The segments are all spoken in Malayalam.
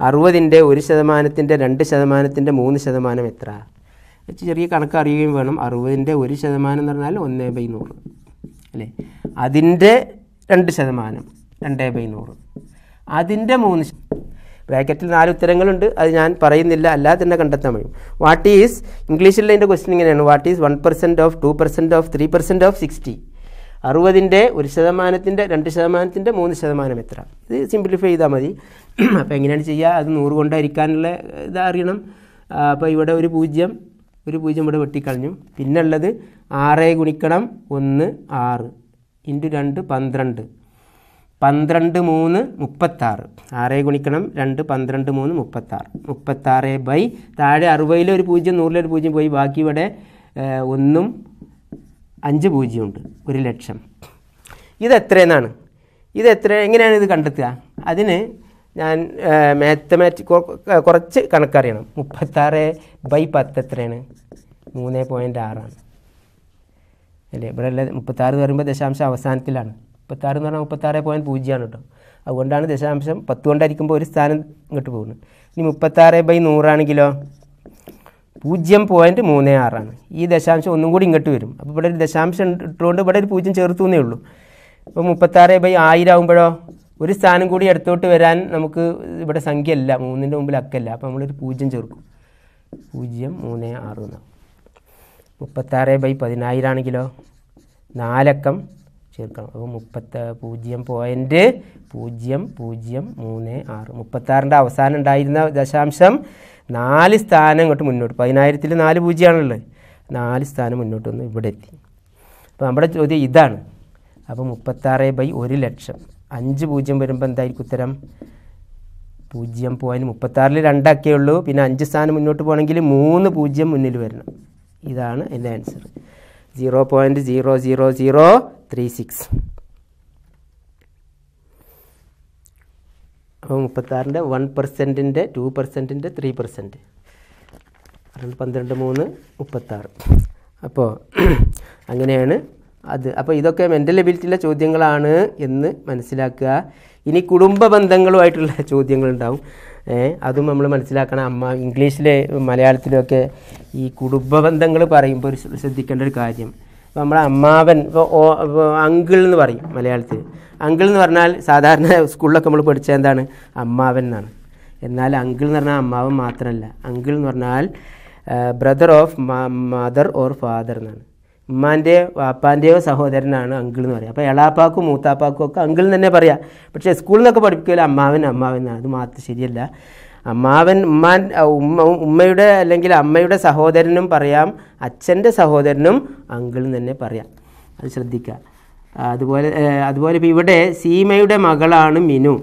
അറുപതിന്റെ ഒരു ശതമാനത്തിന്റെ രണ്ട് ശതമാനത്തിന്റെ മൂന്ന് ശതമാനം എത്ര? ചെറിയ കണക്ക് അറിയുകയും വേണം. അറുപതിന്റെ ഒരു ശതമാനം എന്ന് പറഞ്ഞാൽ ഒന്നേ ബൈ നൂറ്. അല്ലേ? അതിന്റെ രണ്ട് ശതമാനം രണ്ടേ ബൈ നൂറ്. അതിന്റെ മൂന്ന് ബ്രാക്കറ്റിൽ നാല് ഉത്തരങ്ങളുണ്ട്. അത് ഞാൻ പറയുന്നില്ല. അല്ലാതെ തന്നെ കണ്ടെത്താൻ കഴിയും. വാട്ട് ഈസ് ഇംഗ്ലീഷിൽ അതിന്റെ ക്വസ്റ്റ്യൻ ഇങ്ങനെയാണ്. What is one percent of two percent of three percent of sixty അറുപതിന്റെ ഒരു ശതമാനത്തിന്റെ രണ്ട് ശതമാനത്തിന്റെ മൂന്ന് ശതമാനം എത്ര? ഇത് സിംപ്ലിഫൈ ചെയ്താൽ മതി. അപ്പോൾ എങ്ങനെയാണ് ചെയ്യുക അത് നൂറ് കൊണ്ടായിരിക്കാനുള്ള ഇത് അറിയണം. അപ്പോൾ ഇവിടെ ഒരു പൂജ്യം ഒരു പൂജ്യം ഇവിടെ വെട്ടിക്കളഞ്ഞു. പിന്നെ ഉള്ളത് ആറ് ഗുണിക്കണം ഒന്ന് ആറ് ഇന്റു രണ്ട് പന്ത്രണ്ട്. പന്ത്രണ്ട് മൂന്ന് മുപ്പത്താറ്. ആറ് ഗുണിക്കണം രണ്ട് പന്ത്രണ്ട് മൂന്ന് മുപ്പത്താറ്. മുപ്പത്താറ് ബൈ താഴെ അറുപതിലെ ഒരു പൂജ്യം നൂറിലൊരു പൂജ്യം പോയി. ബാക്കി ഇവിടെ ഒന്നും അഞ്ച് പൂജ്യമുണ്ട് ഒരു ലക്ഷം. ഇത് എത്രയെന്നാണ് ഇത് എത്ര എങ്ങനെയാണ് ഇത് കണ്ടെത്തുക? അതിന് ഞാൻ മാത്തമാറ്റിക് കുറച്ച് കണക്കറിയണം. മുപ്പത്താറ് ബൈ പത്ത് എത്രയാണ്? മൂന്ന് പോയിന്റ് ആറാണ്. അല്ലേ? ഇവിടെ ഉള്ള മുപ്പത്താറ് എന്ന് പറയുമ്പോൾ ദശാംശം അവസാനത്തിലാണ്. മുപ്പത്താറ് എന്ന് പറഞ്ഞാൽ മുപ്പത്താറ് പോയിന്റ് പൂജ്യമാണ് കേട്ടോ. അതുകൊണ്ടാണ് ദശാംശം പത്ത് കൊണ്ടായിരിക്കുമ്പോൾ ഒരു സ്ഥാനം ഇങ്ങോട്ട് പോകുന്നത്. ഇനി മുപ്പത്താറ് ബൈ നൂറാണെങ്കിലോ? പൂജ്യം പോയിന്റ് മൂന്ന് ആറാണ്. ഈ ദശാംശം ഒന്നും കൂടി ഇങ്ങോട്ട് വരും. അപ്പോൾ ഇവിടെ ഒരു ദശാംശം ഇട്ടുകൊണ്ട് ഇവിടെ ഒരു പൂജ്യം ചേർത്തുന്നേ ഉള്ളൂ. അപ്പോൾ മുപ്പത്താറ് ബൈ ആയിരം ആകുമ്പോഴോ ഒരു സ്ഥാനം കൂടി അടുത്തോട്ട് വരാൻ നമുക്ക് ഇവിടെ സംഖ്യ അല്ല മൂന്നിന്റെ മുമ്പിൽ അക്കല്ല. അപ്പോൾ നമ്മളൊരു പൂജ്യം ചേർക്കും. പൂജ്യം മൂന്ന് ആറ് എന്നാണ് മുപ്പത്താറ് ബൈ പതിനായിരമാണെങ്കിലോ നാലക്കം ചേർക്കണം. അപ്പോൾ മുപ്പത്ത പൂജ്യം പോയിന്റ് പൂജ്യം പൂജ്യം മൂന്ന് ആറ്. മുപ്പത്താറിന്റെ അവസാനം ഉണ്ടായിരുന്ന ദശാംശം നാല് സ്ഥാനം ഇങ്ങോട്ട് മുന്നോട്ട്. പതിനായിരത്തിൽ നാല് പൂജ്യമാണുള്ളത്. നാല് സ്ഥാനം മുന്നോട്ട് വന്ന് ഇവിടെ എത്തി അപ്പോൾ നമ്മുടെ ചോദ്യം ഇതാണ്. അപ്പോൾ മുപ്പത്താറ് ബൈ ഒരു ലക്ഷം. അഞ്ച് പൂജ്യം വരുമ്പോൾ എന്തായിരിക്കും ഉത്തരം? പൂജ്യം പോയിന്റ് മുപ്പത്താറിൽ രണ്ടാക്കേ ഉള്ളൂ. പിന്നെ അഞ്ച് സ്ഥാനം മുന്നോട്ട് പോകണമെങ്കിൽ മൂന്ന് പൂജ്യം മുന്നിൽ വരണം. ഇതാണ് എന്റെ answer zero point zero zero zero three six അപ്പോൾ മുപ്പത്താറിന്റെ വൺ പെർസെന്റിന്റെ ടു പെർസെന്റിന്റെ ത്രീ പെർസെന്റ് രണ്ട് പന്ത്രണ്ട് മൂന്ന് മുപ്പത്താറ്. അപ്പോൾ അങ്ങനെയാണ് അത്. അപ്പോൾ ഇതൊക്കെ മെന്റൽ എബിലിറ്റിയിലെ ചോദ്യങ്ങളാണ് എന്ന് മനസ്സിലാക്കുക. ഇനി കുടുംബ ബന്ധങ്ങളുമായിട്ടുള്ള ചോദ്യങ്ങളുണ്ടാവും. അതും നമ്മൾ മനസ്സിലാക്കണം. അമ്മ ഇംഗ്ലീഷിലെ മലയാളത്തിലൊക്കെ ഈ കുടുംബ ബന്ധങ്ങൾ പറയുമ്പോൾ ശ്രദ്ധിക്കേണ്ട ഒരു കാര്യം. ഇപ്പോൾ നമ്മളെ അമ്മാവൻ ഇപ്പോൾ അങ്കിൾ എന്ന് പറയും മലയാളത്തിൽ. അങ്കിൾ എന്ന് പറഞ്ഞാൽ സാധാരണ സ്കൂളിലൊക്കെ നമ്മൾ പഠിച്ച എന്താണ്? അമ്മാവൻ എന്നാണ്. എന്നാൽ അങ്കിൾ എന്ന് പറഞ്ഞാൽ അമ്മാവൻ മാത്രമല്ല. അങ്കിൾ എന്ന് പറഞ്ഞാൽ brother of mother or father എന്നാണ്. ഉമ്മാന്റെയോ വാപ്പാന്റെയോ സഹോദരനാണ് അങ്കിൾ എന്ന് പറയുക അപ്പോൾ എളാപ്പാക്കും മൂത്താപ്പാക്കും ഒക്കെ അങ്കിൾ തന്നെ പറയാം. പക്ഷേ സ്കൂളിൽ നിന്നൊക്കെ പഠിപ്പിക്കില്ല അമ്മാവൻ അമ്മാവൻ അത് മാത്രം ശരിയല്ല. അമ്മാവൻ ഉമ്മാൻ ഉമ്മ ഉമ്മയുടെ അല്ലെങ്കിൽ അമ്മയുടെ സഹോദരനും പറയാം. അച്ഛന്റെ സഹോദരനും അങ്കിൾ തന്നെ പറയാം. അത് ശ്രദ്ധിക്കുക. അതുപോലെ അതുപോലെ ഇപ്പോൾ ഇവിടെ സീമയുടെ മകളാണ് മിനു.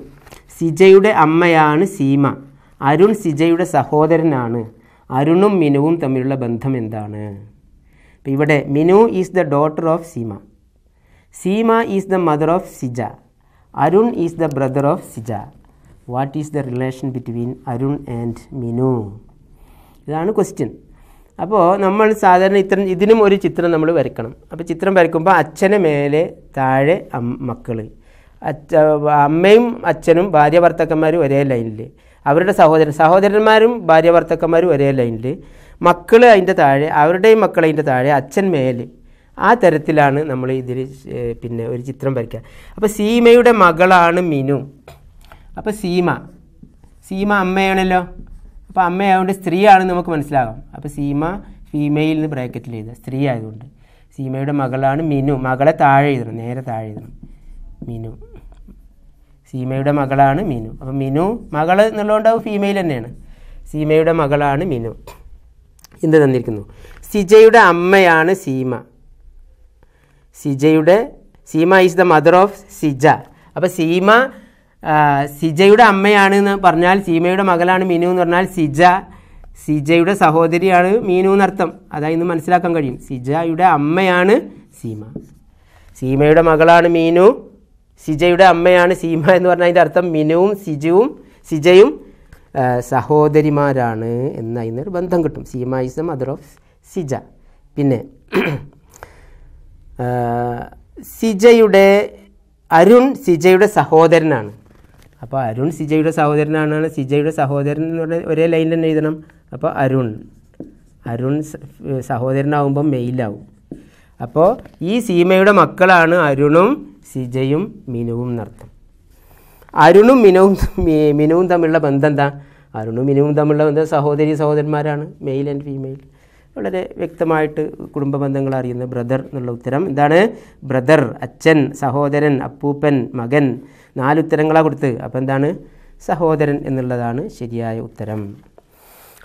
സിജയുടെ അമ്മയാണ് സീമ. അരുൺ സിജയുടെ സഹോദരനാണ്. അരുണും മിനുവും തമ്മിലുള്ള ബന്ധം എന്താണ്? ഇവിടെ Minu is the daughter of Seema. Seema is the mother of Sija. Arun is the brother of Sija. What is the relation between Arun and Minu? ഇതാണ് ക്വസ്റ്റ്യൻ. അപ്പോൾ നമ്മൾ സാധാരണ ഇത്തരം ഇതിനും ഒരു ചിത്രം നമ്മൾ വരയ്ക്കണം. അപ്പോൾ ചിത്രം വരയ്ക്കുമ്പോൾ അച്ഛന് മേലെ താഴെ മക്കൾ അച്ഛ അമ്മയും അച്ഛനും ഭാര്യ ഭർത്താക്കന്മാരും ഒരേ ലൈനിൽ അവരുടെ സഹോദരൻ സഹോദരന്മാരും ഭാര്യ ഭർത്താക്കന്മാരും ഒരേ ലൈനിൽ മക്കൾ അതിന്റെ താഴെ അവരുടെയും മക്കൾ അതിന്റെ താഴെ അച്ഛൻ മേൽ ആ തരത്തിലാണ് നമ്മൾ ഇതിൽ പിന്നെ ഒരു ചിത്രം വരയ്ക്കുക. അപ്പോൾ സീമയുടെ മകളാണ് മിനു. അപ്പോൾ സീമ. സീമ അമ്മയാണല്ലോ. അപ്പോൾ അമ്മയായതുകൊണ്ട് സ്ത്രീയാണെന്ന് നമുക്ക് മനസ്സിലാകാം. അപ്പോൾ സീമ ഫീമെയിൽ എന്ന് ബ്രാക്കറ്റിൽ എഴുതുക. സ്ത്രീ ആയതുകൊണ്ട്. സീമയുടെ മകളാണ് മിനു. മകളെ താഴെ എഴുതണം. നേരെ താഴെ എഴുതണം. മിനു. സീമയുടെ മകളാണ് മിനു. അപ്പോൾ മിനു മകൾ എന്നുള്ളതുകൊണ്ടാവും ഫീമെയിൽ തന്നെയാണ്. സീമയുടെ മകളാണ് മിനു. എന്ത് തന്നിരിക്കുന്നു. സിജയുടെ അമ്മയാണ് Seema. സിജയുടെ Seema is the mother of Sija. അപ്പോൾ സീമ സിജയുടെ അമ്മയാണ് എന്ന് പറഞ്ഞാൽ സീമയുടെ മകളാണ് മീനു എന്ന് പറഞ്ഞാൽ സിജ. സിജയുടെ സഹോദരിയാണ് മീനു എന്നർത്ഥം. അതായത് മനസ്സിലാക്കാൻ കഴിയും. സിജയുടെ അമ്മയാണ് സീമ. സീമയുടെ മകളാണ് മീനു. സിജയുടെ അമ്മയാണ് സീമ എന്ന് പറഞ്ഞാൽ അതിന്റെ അർത്ഥം മിനുവും സിജുവും സിജയും സഹോദരിമാരാണ് എന്ന അതിനൊരു ബന്ധം കിട്ടും. Seema is the mother of Sija പിന്നെ സിജയുടെ അരുൺ സിജയുടെ സഹോദരനാണ്. അപ്പോൾ അരുൺ സിജയുടെ സഹോദരനാണ്. സിജയുടെ സഹോദരൻ എന്ന് പറഞ്ഞാൽ ഒരേ ലൈൻ തന്നെ എഴുതണം. അപ്പോൾ അരുൺ അരുൺ സ- സഹോദരനാവുമ്പം മെയിലാവും അപ്പോൾ ഈ സീമയുടെ മക്കളാണ് അരുണും സിജയും മിനുവും എന്നർത്ഥം. അരുണും മിനുവും മിനുവും തമ്മിലുള്ള ബന്ധം എന്താ? അരുണും മിനുവും തമ്മിലുള്ള സഹോദരി സഹോദരന്മാരാണ് മെയിൽ ആൻഡ് ഫീമെയിൽ വളരെ വ്യക്തമായിട്ട് കുടുംബ ബന്ധങ്ങൾ അറിയുന്ന ബ്രദർ എന്നുള്ള ഉത്തരം എന്താണ്? ബ്രദർ അച്ഛൻ സഹോദരൻ അപ്പൂപ്പൻ മകൻ നാല് ഉത്തരങ്ങളാണ് കൊടുത്ത്. അപ്പോൾ എന്താണ്? സഹോദരൻ എന്നുള്ളതാണ് ശരിയായ ഉത്തരം.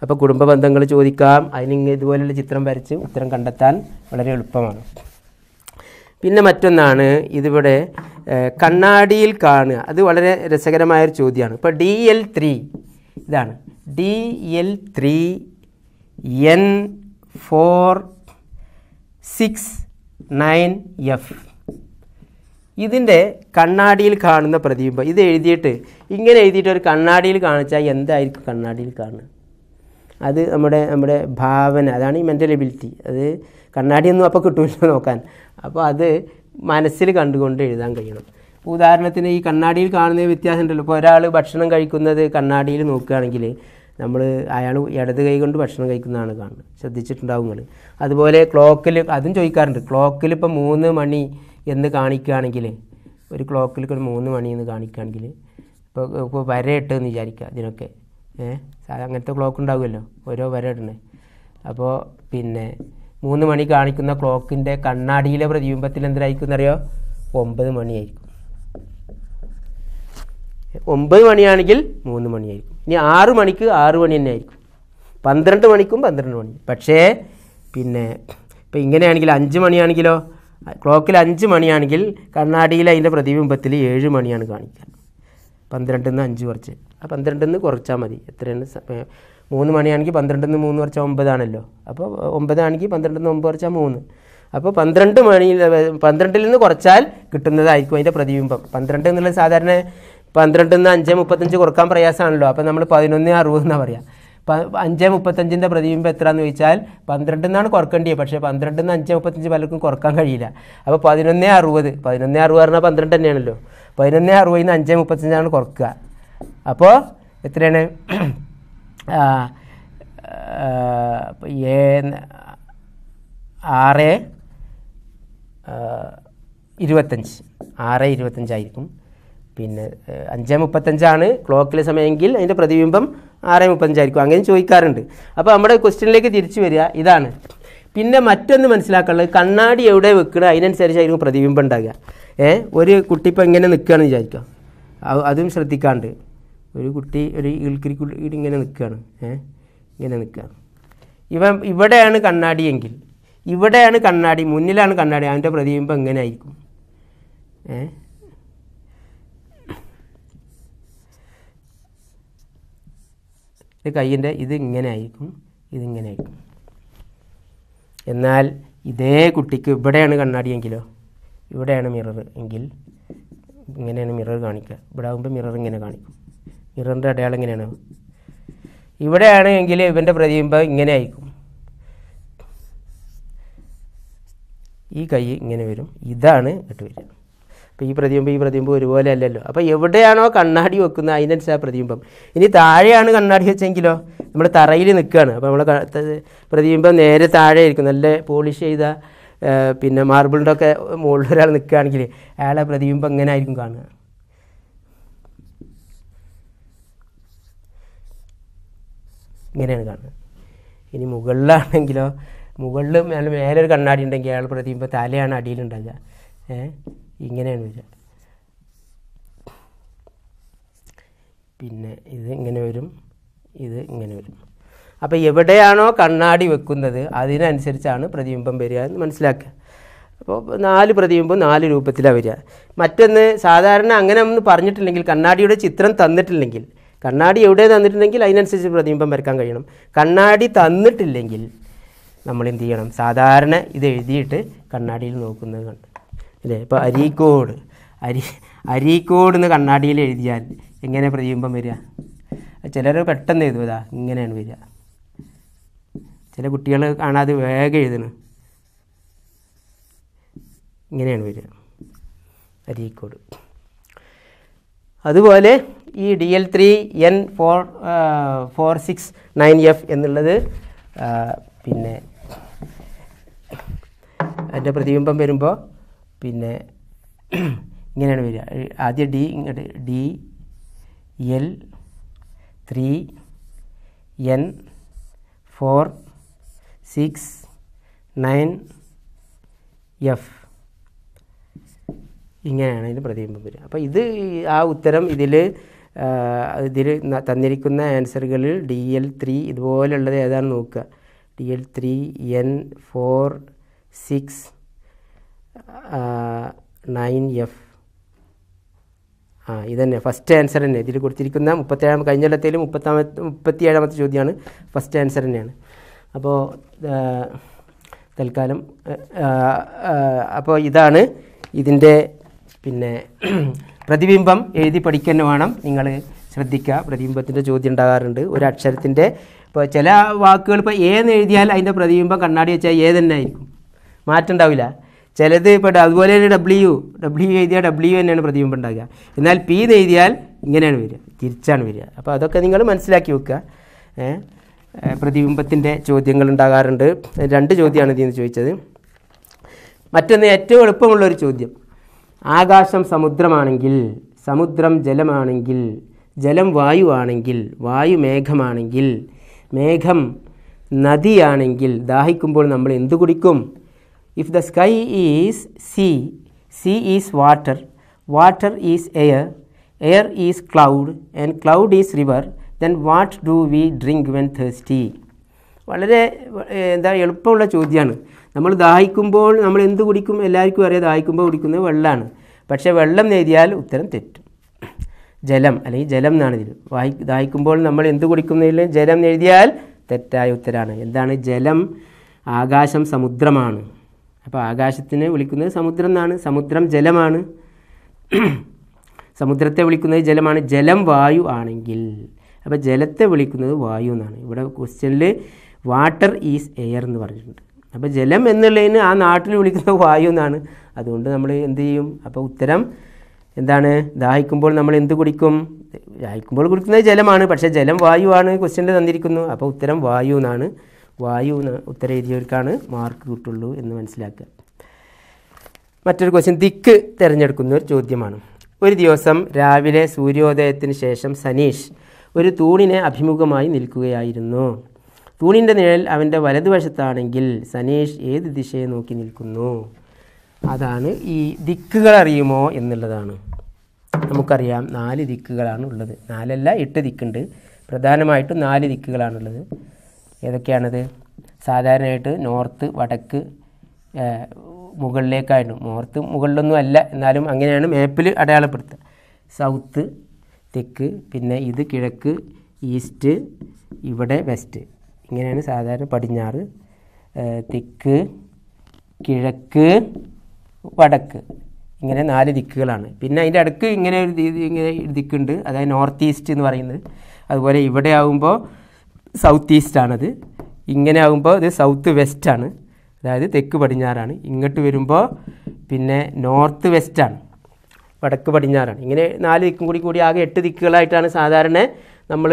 അപ്പോൾ കുടുംബ ബന്ധങ്ങൾ ചോദിക്കാം. അതിന് ഇതുപോലുള്ള ചിത്രം വരച്ച് ഉത്തരം കണ്ടെത്താൻ വളരെ എളുപ്പമാണ്. പിന്നെ മറ്റൊന്നാണ് ഇതിവിടെ കണ്ണാടിയിൽ കാണുക. അത് വളരെ രസകരമായൊരു ചോദ്യമാണ്. ഇപ്പോൾ ഡി എൽ ത്രീ ഇതാണ്. D L three N four six nine F ഇതിന്റെ കണ്ണാടിയിൽ കാണുന്ന പ്രതിബിംബം. ഇത് എഴുതിയിട്ട് ഇങ്ങനെ എഴുതിയിട്ട് ഒരു കണ്ണാടിയിൽ കാണിച്ചാൽ എന്തായിരിക്കും കണ്ണാടിയിൽ കാണുക? അത് നമ്മുടെ നമ്മുടെ ഭാവന അതാണ് ഈ മെന്റൽ എബിലിറ്റി അത് കണ്ണാടിയൊന്നും അപ്പോൾ കിട്ടൂല നോക്കാൻ. അപ്പോൾ അത് മനസ്സിൽ കണ്ടുകൊണ്ട് എഴുതാൻ കഴിയണം. ഉദാഹരണത്തിന് ഈ കണ്ണാടിയിൽ കാണുന്ന വ്യത്യാസം ഉണ്ടല്ലോ ഇപ്പോൾ ഒരാൾ ഭക്ഷണം കഴിക്കുന്നത് കണ്ണാടിയിൽ നോക്കുകയാണെങ്കിൽ നമ്മൾ അയാൾ ഇടത് കൈ കൊണ്ട് ഭക്ഷണം കഴിക്കുന്നതാണ് കാണുന്നത്. ശ്രദ്ധിച്ചിട്ടുണ്ടാവും നിങ്ങൾ അതുപോലെ ക്ലോക്കിൽ അതും ചോദിക്കാറുണ്ട്. ക്ലോക്കിൽ ഇപ്പോൾ മൂന്ന് മണി എന്ന് കാണിക്കുകയാണെങ്കിൽ ഒരു ക്ലോക്കിൽ ഒരു മൂന്ന് മണി എന്ന് കാണിക്കുകയാണെങ്കിൽ ഇപ്പോൾ ഇപ്പോൾ വരയിട്ട് എന്ന് വിചാരിക്കുക ഇതിനൊക്കെ ഏഹ് അങ്ങനത്തെ ക്ലോക്ക് ഉണ്ടാവുമല്ലോ. ഓരോ വര ഇടണേ അപ്പോൾ പിന്നെ മൂന്ന് മണി കാണിക്കുന്ന ക്ലോക്കിന്റെ കണ്ണാടിയിലെ പ്രതിബിംബത്തിൽ എന്തായിരിക്കും എന്നറിയോ? ഒമ്പത് മണിയായിരിക്കും. ഒമ്പത് മണിയാണെങ്കിൽ മൂന്ന് മണിയായിരിക്കും. ഇനി ആറ് മണിക്ക് ആറ് മണി തന്നെ ആയിരിക്കും. പന്ത്രണ്ട് മണിക്കും പന്ത്രണ്ട് മണി. പക്ഷേ പിന്നെ ഇപ്പം ഇങ്ങനെയാണെങ്കിൽ അഞ്ച് മണിയാണെങ്കിലോ ക്ലോക്കിൽ അഞ്ച് മണിയാണെങ്കിൽ കണ്ണാടിയിൽ അതിന്റെ പ്രതിബിംബത്തിൽ ഏഴ് മണിയാണ് കാണിക്കുക. പന്ത്രണ്ടിൽ നിന്ന് അഞ്ച് കുറച്ച്. ആ പന്ത്രണ്ടിൽ നിന്ന് കുറച്ചാൽ മതി. എത്രയാണ്? മൂന്ന് മണിയാണെങ്കിൽ പന്ത്രണ്ടിൽ നിന്ന് മൂന്ന് കുറച്ചാൽ ഒമ്പതാണല്ലോ. അപ്പോൾ ഒമ്പതാണെങ്കിൽ പന്ത്രണ്ടിൽ നിന്ന് ഒമ്പത് കുറച്ചാൽ മൂന്ന്. അപ്പോൾ പന്ത്രണ്ട് മണി പന്ത്രണ്ടിൽ നിന്ന് കുറച്ചാൽ കിട്ടുന്നതായിരിക്കും അതിന്റെ പ്രതിബിംബം. പന്ത്രണ്ട് എന്നുള്ളത് സാധാരണ പന്ത്രണ്ടിൽ നിന്ന് അഞ്ച് മുപ്പത്തഞ്ച് കുറയ്ക്കാൻ പ്രയാസമാണല്ലോ. അപ്പോൾ നമ്മൾ പതിനൊന്ന് അറുപത് എന്നാണ് പറയുക അഞ്ച് മുപ്പത്തഞ്ചിന്റെ പ്രതിബിംബം എത്രയാണെന്ന് ചോദിച്ചാൽ പന്ത്രണ്ടിൽ നിന്നാണ് കുറക്കേണ്ടത് പക്ഷേ പന്ത്രണ്ടിൽ നിന്ന് അഞ്ച് മുപ്പത്തഞ്ച് പലർക്കും കുറയ്ക്കാൻ കഴിയില്ല. അപ്പോൾ പതിനൊന്ന് അറുപത്. പതിനൊന്ന് അറുപത് പറഞ്ഞാൽ പന്ത്രണ്ട് തന്നെയാണല്ലോ. പതിനൊന്ന് അറുപതിൽ നിന്ന് അഞ്ച് മുപ്പത്തഞ്ചാണ് കുറക്കുക. അപ്പോൾ എത്രയാണ്? ഏ ആറ് ഇരുപത്തഞ്ച്. ആറ് ഇരുപത്തഞ്ചായിരിക്കും പിന്നെ ഏഹ്, അഞ്ച് മുപ്പത്തഞ്ചാണ് ക്ലോക്കിലെ സമയമെങ്കിൽ അതിന്റെ പ്രതിബിംബം ആറ് മുപ്പത്തഞ്ചായിരിക്കും. അങ്ങനെ ചോദിക്കാറുണ്ട്. അപ്പോൾ നമ്മുടെ ക്വസ്റ്റ്യനിലേക്ക് തിരിച്ചു വരിക. ഇതാണ്. പിന്നെ മറ്റൊന്ന് മനസ്സിലാക്കാനുള്ളത് കണ്ണാടി എവിടെ വെക്കണം അതിനനുസരിച്ചായിരിക്കും പ്രതിബിംബം ഉണ്ടാകുക. ഏ ഒരു കുട്ടി ഇപ്പോൾ ഇങ്ങനെ നിൽക്കുകയാണെന്ന് വിചാരിക്കാം. അത്- ശ്രദ്ധിക്കാണ്ട്. ഒരു കുട്ടി ഒരു ഇൽക്കിരിക്കുള്ളി ഇങ്ങനെ നിൽക്കുകയാണ്. ഏ ഇങ്ങനെ നിൽക്കുകയാണ് ഇവ ഇവിടെയാണ് കണ്ണാടി എങ്കിൽ. ഇവിടെയാണ് കണ്ണാടി മുന്നിലാണ് കണ്ണാടി. അതിന്റെ പ്രതിബിംബം എങ്ങനെ ആയിരിക്കും ഏ ഇത് കയ്യിന്റെ ഇത് ഇങ്ങനെ ആയിരിക്കും ഇതിങ്ങനെ ആയിരിക്കും. എന്നാൽ ഇതേ കുട്ടിക്ക് ഇവിടെയാണ് കണ്ണാടിയെങ്കിലോ ഇവിടെയാണ് മിറർ എങ്കിൽ ഇങ്ങനെയാണ് മിറർ കാണിക്കുക. ഇവിടെ ആകുമ്പോൾ മിറർ ഇങ്ങനെ കാണിക്കും. മിററിന്റെ അടയാളം ഇങ്ങനെയാണ്. ഇവിടെയാണ് എങ്കിൽ ഇവന്റെ പ്രതിബിംബം ഇങ്ങനെ ആയിരിക്കും. ഈ കൈ ഇങ്ങനെ വരും. ഇതാണ് ഇട്ട് വരിക. അപ്പോൾ ഈ പ്രതിബിംബം ഈ പ്രതിബിംബം ഒരുപോലെ അല്ലല്ലോ. അപ്പോൾ എവിടെയാണോ കണ്ണാടി വെക്കുന്നത് അതിനനുസരിച്ച് ആ പ്രതിബിംബം. ഇനി താഴെയാണ് കണ്ണാടി വെച്ചെങ്കിലോ നമ്മൾ തറയിൽ നിൽക്കുകയാണ്. അപ്പോൾ നമ്മൾ പ്രതിബിംബം നേരെ താഴെ ആയിരിക്കും നല്ല പോളിഷ് ചെയ്ത പിന്നെ മാർബിളിന്റെ ഒക്കെ മുകളിൽ ഒരാൾ നിൽക്കുകയാണെങ്കിൽ അയാളെ പ്രതിബിംബം എങ്ങനെ ആയിരിക്കും കാണുക? ഇങ്ങനെയാണ് കാണുന്നത് ഇനി മുകളിലാണെങ്കിലോ മുകളിൽ മേലെ മേലെ ഒരു കണ്ണാടി ഉണ്ടെങ്കിൽ അയാൾ പ്രതിബിംബം തലയാണ് അടിയിലുണ്ടാകുക ഏ? ഇങ്ങനെയാണ് വരിക പിന്നെ ഇത് ഇങ്ങനെ വരും ഇത് ഇങ്ങനെ വരും. അപ്പോൾ എവിടെയാണോ കണ്ണാടി വെക്കുന്നത് അതിനനുസരിച്ചാണ് പ്രതിബിംബം വരിക എന്ന് മനസ്സിലാക്കുക. അപ്പോൾ നാല് പ്രതിബിംബം നാല് രൂപത്തിലാണ് വരിക. മറ്റൊന്ന് സാധാരണ അങ്ങനെ ഒന്ന് പറഞ്ഞിട്ടില്ലെങ്കിൽ കണ്ണാടിയുടെ ചിത്രം തന്നിട്ടില്ലെങ്കിൽ കണ്ണാടി എവിടെ തന്നിട്ടുണ്ടെങ്കിൽ അതിനനുസരിച്ച് പ്രതിബിംബം വരയ്ക്കാൻ കഴിയണം. കണ്ണാടി തന്നിട്ടില്ലെങ്കിൽ നമ്മൾ എന്ത് ചെയ്യണം? സാധാരണ ഇത് എഴുതിയിട്ട് കണ്ണാടിയിൽ നോക്കുന്നത് കണ്ട്. അല്ലേ? ഇപ്പോൾ അരീക്കോട്. അരി അരീക്കോട് എന്ന് കണ്ണാടിയിൽ എഴുതിയാൽ എങ്ങനെ പ്രതിബിംബം വരിക? ചിലർ പെട്ടെന്ന് എഴുതുവതാ ഇങ്ങനെയാണ് വരിക. ചില കുട്ടികൾ കാണാതെ വേഗം എഴുതണ്. ഇങ്ങനെയാണ് വരിക. അരീക്കോട്. അതുപോലെ ഈ D L three N four four six nine F എന്നുള്ളത് പിന്നെ അതിന്റെ പ്രതിബിംബം വരുമ്പോൾ പിന്നെ ഇങ്ങനെയാണ് വരിക. ആദ്യം ഡി ഇങ്ങോട്ട് D L three N four six nine F. ഇങ്ങനെയാണ് ഇതിന് പ്രതിബിംബം വരിക. അപ്പോൾ ഇത് ആ ഉത്തരം ഇതിൽ ഇതിൽ തന്നിരിക്കുന്ന ആൻസറുകളിൽ ഡി എൽ ത്രീ ഇതുപോലുള്ളത് ഏതാണ് നോക്കുക? D L three N four six nine F ആ ഇതന്നെ. ഫസ്റ്റ് ആൻസർ തന്നെ. ഇതിൽ കൊടുത്തിരിക്കുന്ന മുപ്പത്തേഴാം കഴിഞ്ഞ കൊല്ലത്തിൽ മുപ്പത്താമത്തെ മുപ്പത്തിയേഴാമത്തെ ചോദ്യമാണ് ഫസ്റ്റ് ആൻസർ തന്നെയാണ്. അപ്പോൾ തൽക്കാലം അപ്പോൾ ഇതാണ് ഇതിന്റെ പിന്നെ പ്രതിബിംബം എഴുതി പഠിക്കുന്ന വേണം. നിങ്ങൾ ശ്രദ്ധിക്കുക പ്രതിബിംബത്തിന്റെ ചോദ്യം ഉണ്ടാകാറുണ്ട്. ഒരു അക്ഷരത്തിന്റെ ഇപ്പോൾ ചില വാക്കുകൾ ഇപ്പോൾ ഏന്ന് എഴുതിയാൽ അതിന്റെ പ്രതിബിംബം കണ്ണാടി വെച്ചാൽ ഏ തന്നെ ആയിരിക്കും. മാറ്റം ഉണ്ടാവില്ല. ചിലത് ഇപ്പോൾ അതുപോലെ തന്നെ ഡബ്ല്യു ഡബ്ല്യു എഴുതിയാൽ ഡബ്ല്യു തന്നെയാണ് പ്രതിബിംബം ഉണ്ടാകുക. എന്നാൽ പി എന്ന് എഴുതിയാൽ ഇങ്ങനെയാണ് വരിക തിരിച്ചാണ് വരിക. അപ്പോൾ അതൊക്കെ നിങ്ങൾ മനസ്സിലാക്കി വെക്കുക. പ്രതിബിംബത്തിന്റെ ചോദ്യങ്ങൾ ഉണ്ടാകാറുണ്ട്. രണ്ട് ചോദ്യമാണ് ഇതിൽ നിന്ന് ചോദിച്ചത്. മറ്റൊന്ന് ഏറ്റവും എളുപ്പമുള്ള ഒരു ചോദ്യം. ആകാശം സമുദ്രമാണെങ്കിൽ സമുദ്രം ജലമാണെങ്കിൽ ജലം വായു ആണെങ്കിൽ വായു മേഘമാണെങ്കിൽ മേഘം നദിയാണെങ്കിൽ ദാഹിക്കുമ്പോൾ നമ്മൾ എന്തു കുടിക്കും? If the sky is sea, sea is water, water is air, air is cloud and cloud is river, then what do we drink when thirsty? വളരെ എന്താ എളുപ്പമുള്ള ചോദ്യമാണ് നമ്മൾ ദാഹിക്കുമ്പോൾ നമ്മൾ എന്ത് കുടിക്കും? എല്ലാവർക്കും അറിയാം ദാഹിക്കുമ്പോൾ കുടിക്കുന്നത് വെള്ളമാണ്. പക്ഷേ വെള്ളം എഴുതിയാൽ ഉത്തരം തെറ്റും. ജലം അല്ലെങ്കിൽ ജലം എന്നാണ് ഇതിൽ വായി ദാഹിക്കുമ്പോൾ നമ്മൾ എന്ത് കുടിക്കുന്നതിൽ ജലം എഴുതിയാൽ തെറ്റായ ഉത്തരമാണ് എന്താണ്? ജലം ആകാശം സമുദ്രമാണ്. അപ്പോൾ ആകാശത്തിനെ വിളിക്കുന്നത് സമുദ്രം എന്നാണ്. സമുദ്രം ജലമാണ്. സമുദ്രത്തെ വിളിക്കുന്നത് ജലമാണ്. ജലം വായു ആണെങ്കിൽ. അപ്പോൾ ജലത്തെ വിളിക്കുന്നത് വായു എന്നാണ്. ഇവിടെ ക്വസ്റ്റ്യനിൽ വാട്ടർ ഈസ് എയർ എന്ന് പറഞ്ഞിട്ടുണ്ട്. അപ്പോൾ ജലം എന്നുള്ളതിന് ആ നാട്ടിൽ വിളിക്കുന്നത് വായു എന്നാണ്. അതുകൊണ്ട് നമ്മൾ എന്ത് ചെയ്യും? അപ്പോൾ ഉത്തരം എന്താണ്? ദാഹിക്കുമ്പോൾ നമ്മൾ എന്ത് കുടിക്കും? ദാഹിക്കുമ്പോൾ കുടിക്കുന്നത് ജലമാണ്. പക്ഷേ ജലം വായുവാണ് ക്വസ്റ്റ്യനിൽ തന്നിരിക്കുന്നു. അപ്പോൾ ഉത്തരം വായു എന്നാണ്. വായു എന്ന് ഉത്തരം എഴുതിയവർക്കാണ് മാർക്ക് കിട്ടുള്ളൂ എന്ന് മനസ്സിലാക്കുക. മറ്റൊരു ക്വസ്റ്റ്യൻ ദിക്ക് തിരഞ്ഞെടുക്കുന്ന ഒരു ചോദ്യമാണ്. ഒരു ദിവസം രാവിലെ സൂര്യോദയത്തിന് ശേഷം സനീഷ് ഒരു തൂണിനെ അഭിമുഖമായി നിൽക്കുകയായിരുന്നു. തൂണിന്റെ നിഴൽ അവന്റെ വലതുവശത്താണെങ്കിൽ സനീഷ് ഏത് ദിശയെ നോക്കി നിൽക്കുന്നു? അതാണ് ഈ ദിക്കുകൾ അറിയുമോ എന്നുള്ളതാണ്. നമുക്കറിയാം നാല് ദിക്കുകളാണ് ഉള്ളത്. നാലല്ല എട്ട് ദിക്കുണ്ട്. പ്രധാനമായിട്ടും നാല് ദിക്കുകളാണുള്ളത്. ഏതൊക്കെയാണത്? സാധാരണയായിട്ട് നോർത്ത് വടക്ക് മുകളിലേക്കായിരുന്നു. നോർത്ത് മുകളിലൊന്നും അല്ല എന്നാലും അങ്ങനെയാണ് മാപ്പിൽ അടയാളപ്പെടുത്തുക. സൗത്ത് തെക്ക് പിന്നെ ഇത് കിഴക്ക് ഈസ്റ്റ് ഇവിടെ വെസ്റ്റ്. ഇങ്ങനെയാണ് സാധാരണ പടിഞ്ഞാറ്. തെക്ക് കിഴക്ക് വടക്ക്. ഇങ്ങനെ നാല് ദിക്കുകളാണ്. പിന്നെ അതിന്റെ അടുക്ക് ഇങ്ങനെ ഒരു ഇങ്ങനെ ദിക്കുണ്ട്. അതായത് നോർത്ത് ഈസ്റ്റ് എന്ന് പറയുന്നത്. അതുപോലെ ഇവിടെ ആകുമ്പോൾ സൗത്ത് ഈസ്റ്റ് ആണത്. ഇങ്ങനെ ആകുമ്പോൾ ഇത് സൗത്ത് വെസ്റ്റ് ആണ്. അതായത് തെക്ക് പടിഞ്ഞാറാണ്. ഇങ്ങോട്ട് വരുമ്പോൾ പിന്നെ നോർത്ത് വെസ്റ്റാണ് വടക്ക് പടിഞ്ഞാറാണ്. ഇങ്ങനെ നാല് ദിക്കും കൂടി കൂടി ആകെ എട്ട് ദിക്കുകളായിട്ടാണ് സാധാരണ നമ്മൾ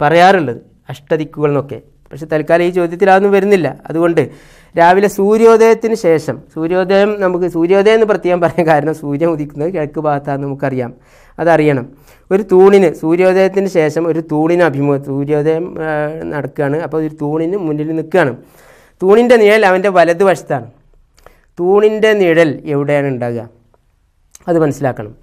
പറയാറുള്ളത്. അഷ്ടദിക്കുകൾ എന്നൊക്കെ പക്ഷെ തൽക്കാലം ഈ ചോദ്യത്തിൽ അതൊന്നും വരുന്നില്ല. അതുകൊണ്ട് രാവിലെ സൂര്യോദയത്തിന് ശേഷം സൂര്യോദയം നമുക്ക് സൂര്യോദയം എന്ന് പ്രത്യേകം പറയാൻ കാരണം സൂര്യൻ ഉദിക്കുന്നത് കിഴക്ക് ഭാഗത്താണെന്ന് നമുക്കറിയാം. അതറിയണം. ഒരു തൂണിന് സൂര്യോദയത്തിന് ശേഷം ഒരു തൂണിന് അഭിമുഖം സൂര്യോദയം നടക്കുകയാണ്. അപ്പോൾ ഒരു തൂണിന് മുന്നിൽ നിൽക്കുകയാണ്. തൂണിന്റെ നിഴൽ അവന്റെ വലതുവശത്താണ്. തൂണിന്റെ നിഴൽ എവിടെയാണ് ഉണ്ടാകുക? അത് മനസ്സിലാക്കണം.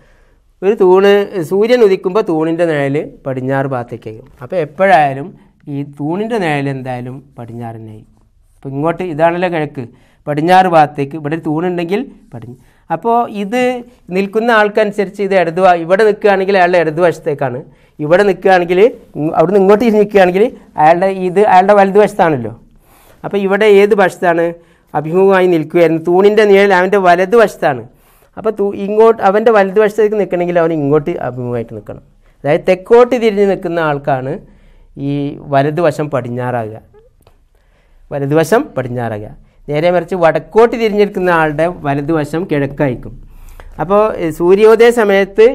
ഒരു തൂണ് സൂര്യൻ ഉദിക്കുമ്പോൾ തൂണിന്റെ നിഴൽ പടിഞ്ഞാറ് ഭാഗത്തേക്കായിരിക്കും. അപ്പോൾ എപ്പോഴായാലും ഈ തൂണിന്റെ നിഴൽ എന്തായാലും പടിഞ്ഞാറിനായി അപ്പോൾ ഇങ്ങോട്ട് ഇതാണല്ലോ കിഴക്ക്. പടിഞ്ഞാറ് ഭാഗത്തേക്ക്. ഇവിടെ തൂണുണ്ടെങ്കിൽ പടിഞ്ഞ് അപ്പോൾ ഇത് നിൽക്കുന്ന ആൾക്കനുസരിച്ച് ഇത് ഇടതു ഇവിടെ നിൽക്കുകയാണെങ്കിൽ അയാളുടെ ഇടതുവശത്തേക്കാണ്. ഇവിടെ നിൽക്കുകയാണെങ്കിൽ അവിടെ അവിടുന്ന് ഇങ്ങോട്ട് തിരിഞ്ഞ് നിൽക്കുകയാണെങ്കിൽ അയാളുടെ ഇത് അയാളുടെ വലതുവശത്താണല്ലോ. അപ്പോൾ ഇവിടെ ഏത് വശത്താണ്? അഭിമുഖമായി നിൽക്കുകയായിരുന്നു. തൂണിന്റെ നിഴൽ അവന്റെ വലതുവശത്താണ്. അപ്പോൾ തൂ ഇങ്ങോട്ട് അവന്റെ വലതുവശത്തേക്ക് നിൽക്കണമെങ്കിൽ അവൻ ഇങ്ങോട്ട് അഭിമുഖമായിട്ട് നിൽക്കണം. അതായത് തെക്കോട്ട് തിരിഞ്ഞ് നിൽക്കുന്ന ആൾക്കാണ് ഈ വലതുവശം പടിഞ്ഞാറാകുക. വലതുവശം പടിഞ്ഞാറാകുക. നേരെ മറിച്ച് വടക്കോട്ട് തിരിഞ്ഞെടുക്കുന്ന ആളുടെ വലതുവശം കിഴക്കായിരിക്കും. അപ്പോൾ സൂര്യോദയ സമയത്ത്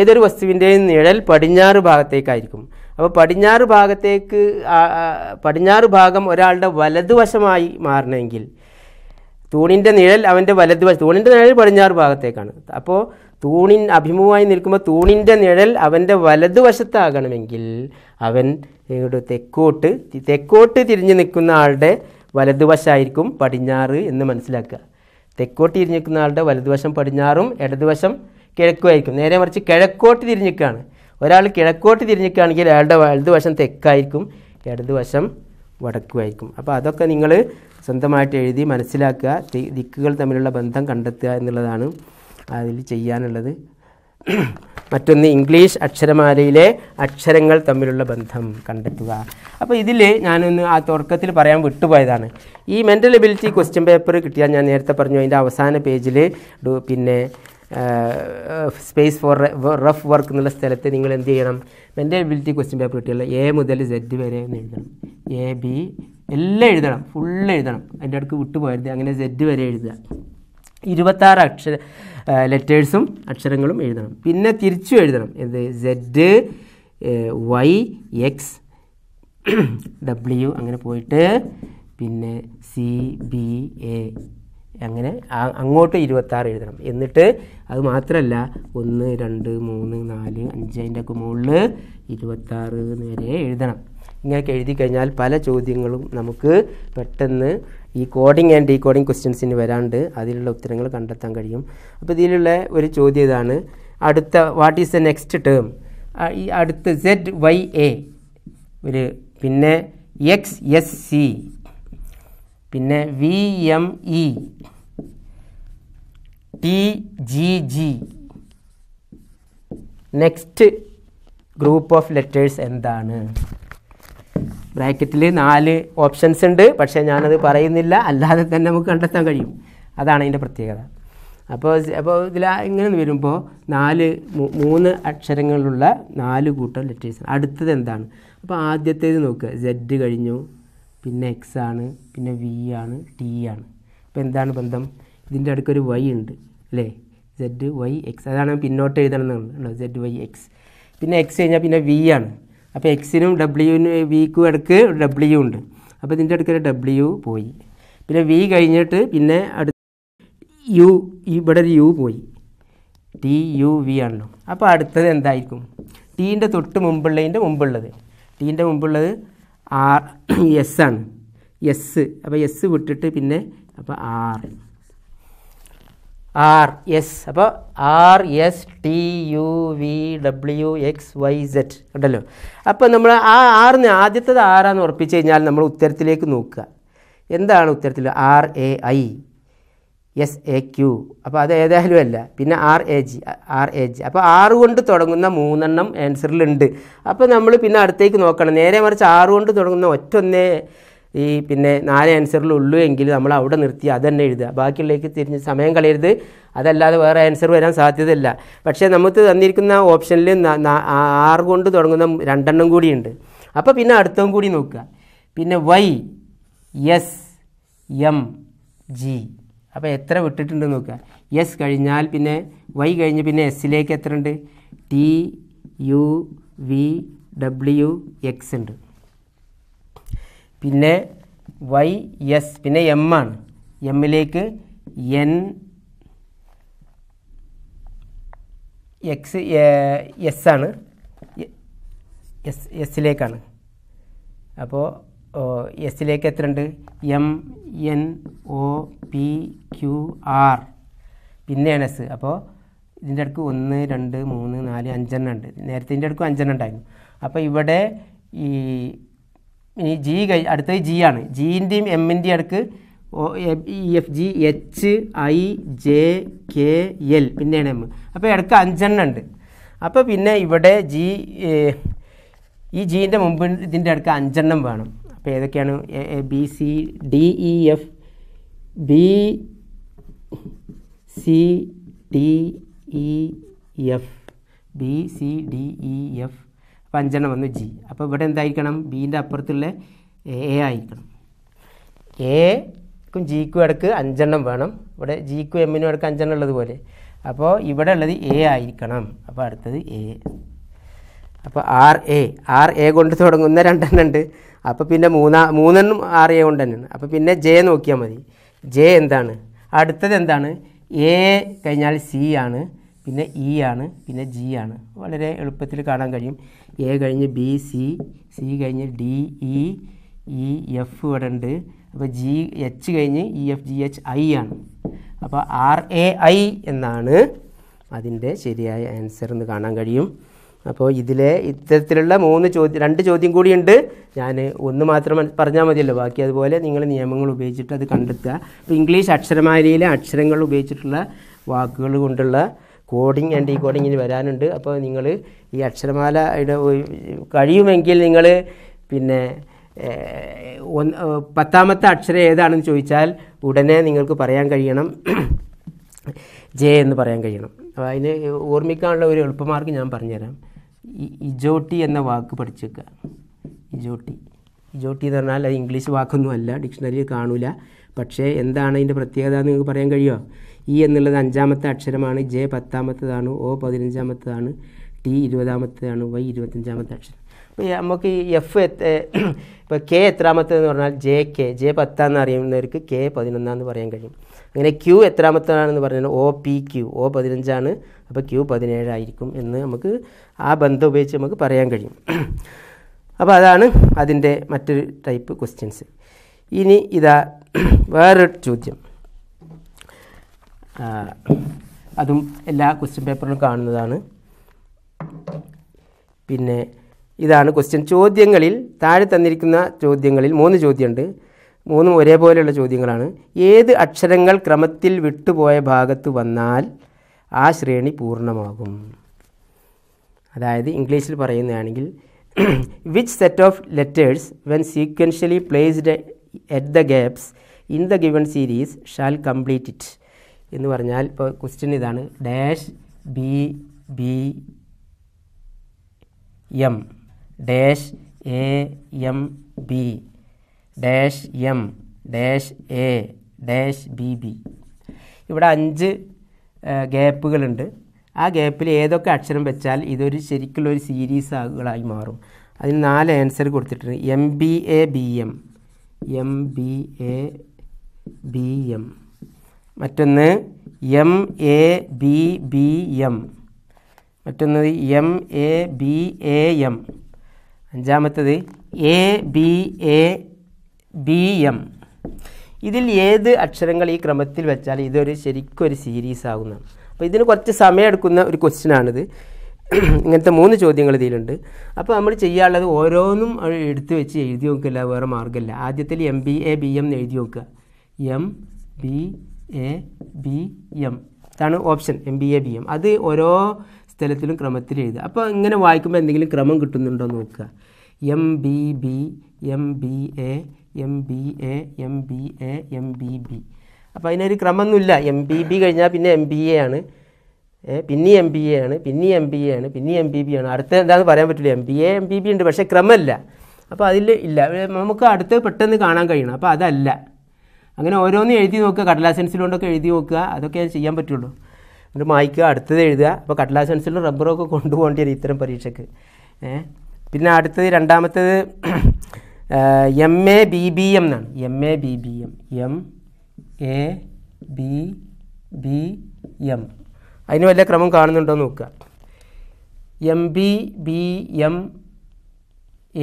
ഏതൊരു വസ്തുവിന്റെയും നിഴൽ പടിഞ്ഞാറ് ഭാഗത്തേക്കായിരിക്കും. അപ്പോൾ പടിഞ്ഞാറ് ഭാഗത്തേക്ക് പടിഞ്ഞാറ് ഭാഗം ഒരാളുടെ വലതുവശമായി മാറണമെങ്കിൽ തൂണിന്റെ നിഴൽ അവന്റെ വലതുവശം തൂണിന്റെ നിഴൽ പടിഞ്ഞാറ് ഭാഗത്തേക്കാണ്. അപ്പോൾ തൂണിൻ അഭിമുഖമായി നിൽക്കുമ്പോൾ തൂണിന്റെ നിഴൽ അവന്റെ വലതുവശത്താകണമെങ്കിൽ അവൻ ഇങ്ങോട്ട് തെക്കോട്ട് തെക്കോട്ട് തിരിഞ്ഞ് നിൽക്കുന്ന ആളുടെ വലതുവശമായിരിക്കും പടിഞ്ഞാറ് എന്ന് മനസ്സിലാക്കുക. തെക്കോട്ട് തിരിഞ്ഞ് നിൽക്കുന്ന ആളുടെ വലതുവശം പടിഞ്ഞാറും ഇടതുവശം കിഴക്കുമായിരിക്കും. നേരെ മറിച്ച് കിഴക്കോട്ട് തിരിഞ്ഞിക്കാണ് ഒരാൾ കിഴക്കോട്ട് തിരിഞ്ഞിക്കുകയാണെങ്കിൽ അയാളുടെ വലതുവശം തെക്കായിരിക്കും ഇടതുവശം വടക്കുമായിരിക്കും. അപ്പോൾ അതൊക്കെ നിങ്ങൾ സ്വന്തമായിട്ട് എഴുതി മനസ്സിലാക്കുക. ദിക്കുകൾ തമ്മിലുള്ള ബന്ധം കണ്ടെത്തുക എന്നുള്ളതാണ് അതിൽ ചെയ്യാനുള്ളത്. മറ്റൊന്ന് ഇംഗ്ലീഷ് അക്ഷരമാലയിലെ അക്ഷരങ്ങൾ തമ്മിലുള്ള ബന്ധം കണ്ടെത്തുക. അപ്പോൾ ഇതിൽ ഞാനൊന്ന് ആ തുടക്കത്തിൽ പറയാൻ വിട്ടുപോയതാണ്. ഈ മെന്റൽ എബിലിറ്റി ക്വസ്റ്റ്യൻ പേപ്പർ കിട്ടിയാൽ ഞാൻ നേരത്തെ പറഞ്ഞു അതിന്റെ അവസാന പേജിൽ പിന്നെ സ്പേസ് ഫോർ റഫ് വർക്ക് എന്നുള്ള സ്ഥലത്ത് നിങ്ങൾ എന്ത് ചെയ്യണം? മെന്റൽ എബിലിറ്റി ക്വസ്റ്റ്യൻ പേപ്പർ കിട്ടിയല്ല എ മുതൽ സെഡ് വരെ ഒന്ന് എഴുതണം. എ ബി എല്ലാം എഴുതണം. ഫുള്ള് എഴുതണം. അതിന്റെ അടുക്ക് വിട്ടുപോയത് അങ്ങനെ സെഡ് വരെ എഴുതുക. ഇരുപത്താറ് അക്ഷര ലെറ്റേഴ്സും അക്ഷരങ്ങളും എഴുതണം. പിന്നെ തിരിച്ചു എഴുതണം. എന്ത്? സെഡ് വൈ എക്സ് ഡബ്ല്യു അങ്ങനെ പോയിട്ട് പിന്നെ സി ബി എ അങ്ങനെ അങ്ങോട്ട് ഇരുപത്താറ് എഴുതണം. എന്നിട്ട് അത് മാത്രമല്ല ഒന്ന് രണ്ട് മൂന്ന് നാല് അഞ്ച് അതിന്റെ ഒക്കെ മുകളിൽ ഇരുപത്താറ് വരെ എഴുതണം. ഇങ്ങനെയൊക്കെ എഴുതി കഴിഞ്ഞാൽ പല ചോദ്യങ്ങളും നമുക്ക് പെട്ടെന്ന് ഈ കോഡിംഗ് ആൻഡ് ഡീകോഡിംഗ് ക്വസ്റ്റ്യൻസിന് വരാണ്ട് അതിലുള്ള ഉത്തരങ്ങൾ കണ്ടെത്താൻ കഴിയും. അപ്പോൾ ഇതിലുള്ള ഒരു ചോദ്യം ഇതാണ്. അടുത്ത what is the next term ഈ അടുത്ത സെഡ് വൈ എ ഒരു പിന്നെ എക്സ് എസ് സി പിന്നെ V M E T G G next group of letters എന്താണ്? ബ്രാക്കറ്റിൽ നാല് ഓപ്ഷൻസ് ഉണ്ട്. പക്ഷേ ഞാനത് പറയുന്നില്ല. അല്ലാതെ തന്നെ നമുക്ക് കണ്ടെത്താൻ കഴിയും. അതാണ് അതിന്റെ പ്രത്യേകത. അപ്പോൾ അപ്പോൾ ഇതിൽ ഇങ്ങനെ വരുമ്പോൾ നാല് മൂന്ന് അക്ഷരങ്ങളുള്ള നാല് കൂട്ടം ലെറ്റേഴ്സ് അടുത്തത് എന്താണ്? അപ്പോൾ ആദ്യത്തേത് നോക്കുക സെഡ് കഴിഞ്ഞു. പിന്നെ എക്സ് ആണ്. പിന്നെ വി ആണ്. ടി ആണ്. അപ്പോൾ എന്താണ് ബന്ധം? ഇതിന്റെ അടുക്കൊരു വൈ ഉണ്ട്. അല്ലേ? സെഡ് വൈ എക്സ് അതാണ് പിന്നോട്ട് എഴുതണം എന്നുള്ളത് സെഡ് വൈ എക്സ് പിന്നെ എക്സ് കഴിഞ്ഞാൽ പിന്നെ വി ആണ്. അപ്പോൾ എക്സിനും ഡബ്ല്യുവിന് വിക്കും ഇടയ്ക്ക് ഡബ്ല്യു ഉണ്ട്. അപ്പോൾ ഇതിന്റെ അടുക്കൊരു ഡബ്ല്യു പോയി. പിന്നെ വി കഴിഞ്ഞിട്ട് പിന്നെ അടുത്ത് യു ഇവിടെ ഒരു യു പോയി. ടി യു വി ആണല്ലോ. അപ്പോൾ അടുത്തത് എന്തായിരിക്കും? ടീന്റെ തൊട്ട് മുമ്പുള്ളതിന്റെ മുമ്പുള്ളത്. ടീന്റെ മുമ്പുള്ളത് ആർ എസ് ആണ്. എസ് അപ്പോൾ എസ് വിട്ടിട്ട് പിന്നെ അപ്പോൾ ആർ ആർ എസ് അപ്പോൾ R S T U V W X Y set ഉണ്ടല്ലോ. അപ്പോൾ നമ്മൾ ആ ആറിന് ആദ്യത്തത് ആറാന്ന് ഉറപ്പിച്ച് കഴിഞ്ഞാൽ നമ്മൾ ഉത്തരത്തിലേക്ക് നോക്കുക. എന്താണ് ഉത്തരത്തിൽ? R A I S A Q അപ്പോൾ അത് ഏതായാലും അല്ല. പിന്നെ R A G R A G അപ്പോൾ ആറ് കൊണ്ട് തുടങ്ങുന്ന മൂന്നെണ്ണം ആൻസറിലുണ്ട് അപ്പോൾ നമ്മൾ പിന്നെ അടുത്തേക്ക് നോക്കണം. നേരെ മറിച്ച് ആറ് കൊണ്ട് തുടങ്ങുന്ന ഒറ്റ ഒന്നേ ഈ പിന്നെ നാല് ആൻസറിലുള്ളൂ എങ്കിൽ നമ്മൾ അവിടെ നിർത്തി അത് തന്നെ എഴുതുക. ബാക്കിയുള്ളേക്ക് തിരിഞ്ഞ് സമയം കളയരുത്. അതല്ലാതെ വേറെ ആൻസർ വരാൻ സാധ്യതയില്ല. പക്ഷേ നമുക്ക് തന്നിരിക്കുന്ന ഓപ്ഷനിൽ ആറ് കൊണ്ട് തുടങ്ങുന്ന രണ്ടെണ്ണം കൂടിയുണ്ട്. അപ്പോൾ പിന്നെ അടുത്തതും കൂടി നോക്കുക. പിന്നെ വൈ എസ് എം ജി അപ്പോൾ എത്ര വിട്ടിട്ടുണ്ട് നോക്കുക. എസ് കഴിഞ്ഞാൽ പിന്നെ വൈ കഴിഞ്ഞ് പിന്നെ എസ്സിലേക്ക് എത്ര ഉണ്ട് T U V W X ഉണ്ട്. പിന്നെ വൈ എസ് പിന്നെ എം ആണ്. എമ്മിലേക്ക് എൻ എക്സ് എസ് ആണ്. എസ് എസ്സിലേക്കാണ് അപ്പോൾ എസ്സിലേക്ക് എത്ര ഉണ്ട്? M N O P Q R പിന്നെയാണ് എസ് അപ്പോൾ ഇതിന്റെ അടുക്ക് ഒന്ന് രണ്ട് മൂന്ന് നാല് അഞ്ചെണ്ണം ഉണ്ട്. നേരത്തെ ഇതിന്റെ അടുക്കും അഞ്ചെണ്ണം ഉണ്ടായിരുന്നു. അപ്പോൾ ഇവിടെ ഈ ഇനി ജി കഴി അടുത്തത് ജി ആണ്. ജീന്റെയും എമ്മിന്റെയും അടുക്ക് F G H I J K L പിന്നെയാണ് എം അപ്പോൾ ഇടയ്ക്ക് അഞ്ചെണ്ണം ഉണ്ട്. അപ്പോൾ പിന്നെ ഇവിടെ ജി ഈ ജീന്റെ മുമ്പ് ഇതിന്റെ അടുക്ക് അഞ്ചെണ്ണം വേണം. അപ്പോൾ ഏതൊക്കെയാണ്? B C D E F B C D E F B C D E F അപ്പോൾ അഞ്ചെണ്ണം വന്നു ജി. അപ്പോൾ ഇവിടെ എന്തായിരിക്കണം? ബീന്റെ അപ്പുറത്തുള്ള എ ആയിരിക്കണം. എക്കും ജിക്കും ഇടയ്ക്ക് അഞ്ചെണ്ണം വേണം. ഇവിടെ ജിക്കും എമ്മിനും ഇടയ്ക്ക് അഞ്ചെണ്ണം ഉള്ളതുപോലെ. അപ്പോൾ ഇവിടെ ഉള്ളത് എ ആയിരിക്കണം. അപ്പോൾ അടുത്തത് എ. അപ്പോൾ ആർ എ. ആർ എ കൊണ്ട് തുടങ്ങുന്ന രണ്ടെണ്ണം ഉണ്ട്. അപ്പോൾ പിന്നെ മൂന്നാ മൂന്നെണ്ണം ആർ എ കൊണ്ട് തന്നെയാണ്. അപ്പോൾ പിന്നെ ജെ നോക്കിയാൽ മതി. ജെ എന്താണ്? അടുത്തത് എന്താണ്? എ കഴിഞ്ഞാൽ സി ആണ്. പിന്നെ ഇ ആണ് പിന്നെ ജി ആണ്. വളരെ എളുപ്പത്തിൽ കാണാൻ കഴിയും. എ കഴിഞ്ഞ് ബി സി സി കഴിഞ്ഞ് ഡി ഇ ഇ എഫ് ഇവിടെ ഉണ്ട്. അപ്പോൾ ജി എച്ച് കഴിഞ്ഞ് E F G H I ആണ്. അപ്പോൾ ആർ എ ഐ എന്നാണ് അതിന്റെ ശരിയായ ആൻസർ എന്ന് കാണാൻ കഴിയും. അപ്പോൾ ഇതിലെ ഇത്തരത്തിലുള്ള മൂന്ന് ചോദ്യം രണ്ട് ചോദ്യം കൂടിയുണ്ട് ഞാൻ ഒന്ന് മാത്രം പറഞ്ഞാൽ മതിയല്ലോ. ബാക്കി അതുപോലെ നിങ്ങൾ നിയമങ്ങൾ ഉപയോഗിച്ചിട്ട് അത് കണ്ടെത്തുക. അപ്പോൾ ഇംഗ്ലീഷ് അക്ഷരമാലയിലെ അക്ഷരങ്ങൾ ഉപയോഗിച്ചിട്ടുള്ള വാക്കുകൾ കൊണ്ടുള്ള കോഡിങ് ആൻഡ് ഈ കോഡിങ്ങിന് വരാനുണ്ട്. അപ്പോൾ നിങ്ങൾ ഈ അക്ഷരമാലയുടെ ഇട കഴിയുമെങ്കിൽ നിങ്ങൾ പിന്നെ ഒന്ന് പത്താമത്തെ അക്ഷരം ഏതാണെന്ന് ചോദിച്ചാൽ ഉടനെ നിങ്ങൾക്ക് പറയാൻ കഴിയണം. ജെ എന്ന് പറയാൻ കഴിയണം. അപ്പോൾ അതിന് ഓർമ്മിക്കാനുള്ള ഒരു എളുപ്പമാർഗം ഞാൻ പറഞ്ഞുതരാം. ഇജോട്ടി എന്ന വാക്ക് പഠിച്ചു വെക്കുക ഇജോട്ടി. ഇജോട്ടി എന്ന് പറഞ്ഞാൽ അത് ഇംഗ്ലീഷ് വാക്കൊന്നും അല്ല ഡിക്ഷണറിയിൽ കാണൂല. പക്ഷേ എന്താണ് അതിന്റെ പ്രത്യേകത നിങ്ങൾക്ക് പറയാൻ കഴിയുമോ? ഇ എന്നുള്ളത് അഞ്ചാമത്തെ അക്ഷരമാണ്. ജെ പത്താമത്തതാണ്. ഒ പതിനഞ്ചാമത്തതാണ്. ടി ഇരുപതാമത്തതാണ്. വൈ ഇരുപത്തഞ്ചാമത്തെ അക്ഷരം. അപ്പോൾ നമുക്ക് എഫ് ഇപ്പോൾ കെ എത്രാമത്തെന്ന് പറഞ്ഞാൽ ജെ കെ. ജെ പത്താന്ന് അറിയുന്നവർക്ക് കെ പതിനൊന്നാന്ന് പറയാൻ കഴിയും. അങ്ങനെ ക്യൂ എത്രാമത്തതാണെന്ന് പറഞ്ഞാൽ ഒ പി ക്യൂ. ഒ പതിനഞ്ചാണ്. അപ്പോൾ ക്യൂ പതിനേഴായിരിക്കും എന്ന് നമുക്ക് ആ ബന്ധം ഉപയോഗിച്ച് നമുക്ക് പറയാൻ കഴിയും. അപ്പോൾ അതാണ് അതിന്റെ മറ്റൊരു ടൈപ്പ് ക്വസ്റ്റ്യൻസ്. ഇനി ഇതാ വേറൊരു ചോദ്യം. അതും എല്ലാ ക്വസ്റ്റ്യൻ പേപ്പറിലും കാണുന്നതാണ്. പിന്നെ ഇതാണ് ക്വസ്റ്റ്യൻ ചോദ്യങ്ങളിൽ താഴെ തന്നിരിക്കുന്ന ചോദ്യങ്ങളിൽ മൂന്ന് ചോദ്യമുണ്ട്. മൂന്നും ഒരേപോലെയുള്ള ചോദ്യങ്ങളാണ്. ഏത് അക്ഷരങ്ങൾ ക്രമത്തിൽ വിട്ടുപോയ ഭാഗത്ത് വന്നാൽ ആ ശ്രേണി പൂർണമാകും? അതായത് ഇംഗ്ലീഷിൽ പറയുന്നതാണെങ്കിൽ which set of letters when sequentially placed at the gaps in the given series shall complete it എന്ന് പറഞ്ഞാൽ ഇപ്പോൾ ക്വസ്റ്റ്യൻ ഇതാണ്. Dash B B M dash A M B dash M dash A dash B B ഇവിടെ അഞ്ച് ഗ്യാപ്പുകളുണ്ട്. ആ ഗ്യാപ്പിൽ ഏതൊക്കെ അക്ഷരം വെച്ചാൽ ഇതൊരു ശരിക്കുള്ള ഒരു സീരീസ് ആകുകളായി മാറും. അതിന് നാല് ആൻസർ കൊടുത്തിട്ടുണ്ട്. M B A B M M B A B M മറ്റൊന്ന് M A B B M മറ്റൊന്നത് M A B A M അഞ്ചാമത്തത് A B A B M ഇതിൽ ഏത് അക്ഷരങ്ങൾ ഈ ക്രമത്തിൽ വെച്ചാൽ ഇതൊരു ശരിക്കും ഒരു സീരീസ് ആകുന്നതാണ് അപ്പോൾ ഇതിന് കുറച്ച് സമയം എടുക്കുന്ന ഒരു ക്വസ്റ്റ്യനാണിത് ഇങ്ങനത്തെ മൂന്ന് ചോദ്യങ്ങൾ ഇതിലുണ്ട്. അപ്പോൾ നമ്മൾ ചെയ്യാനുള്ളത് ഓരോന്നും എടുത്തു വെച്ച് എഴുതി നോക്കില്ല വേറെ മാർഗമില്ല. ആദ്യത്തിൽ M B A B M എഴുതി നോക്കുക. M B A B M ഇതാണ് option M B A B M അത് ഓരോ സ്ഥലത്തിലും ക്രമത്തിൽ എഴുതുക അപ്പോൾ ഇങ്ങനെ വായിക്കുമ്പോൾ എന്തെങ്കിലും ക്രമം കിട്ടുന്നുണ്ടോ നോക്കുക M B B M B A M B A M B A M B B അപ്പോൾ അതിനൊരു ക്രമമൊന്നുമില്ല എം ബി ബി കഴിഞ്ഞാൽ പിന്നെ എം ബി എ ആണ് പിന്നെ എം ബി എ ആണ് പിന്നെ എം ബി എ ആണ് പിന്നെ എം ബി ബി ആണ് അടുത്ത എന്താണെന്ന് പറയാൻ പറ്റില്ല M B A M B B ഉണ്ട് പക്ഷേ ക്രമമല്ല അപ്പോൾ അതിൽ ഇല്ല നമുക്ക് അടുത്ത് പെട്ടെന്ന് കാണാൻ കഴിയണം അപ്പോൾ അതല്ല അങ്ങനെ ഓരോന്നും എഴുതി നോക്കുക. കടലാസ് പെൻസിലുകൊണ്ടൊക്കെ എഴുതി നോക്കുക. അതൊക്കെ ചെയ്യാൻ പറ്റുള്ളൂ. എന്നിട്ട് മായ്ക്കുക. അടുത്തത് എഴുതുക. അപ്പോൾ കടലാസ് പെൻസിലും റബ്ബറും ഒക്കെ കൊണ്ടുപോകേണ്ടി വരും ഇത്തരം പരീക്ഷയ്ക്ക് പിന്നെ അടുത്തത് രണ്ടാമത്തേത് M A B B M എന്നാണ്. M A B B M M A B B M അതിന് വല്ല ക്രമം കാണുന്നുണ്ടോ നോക്കുക. M B B M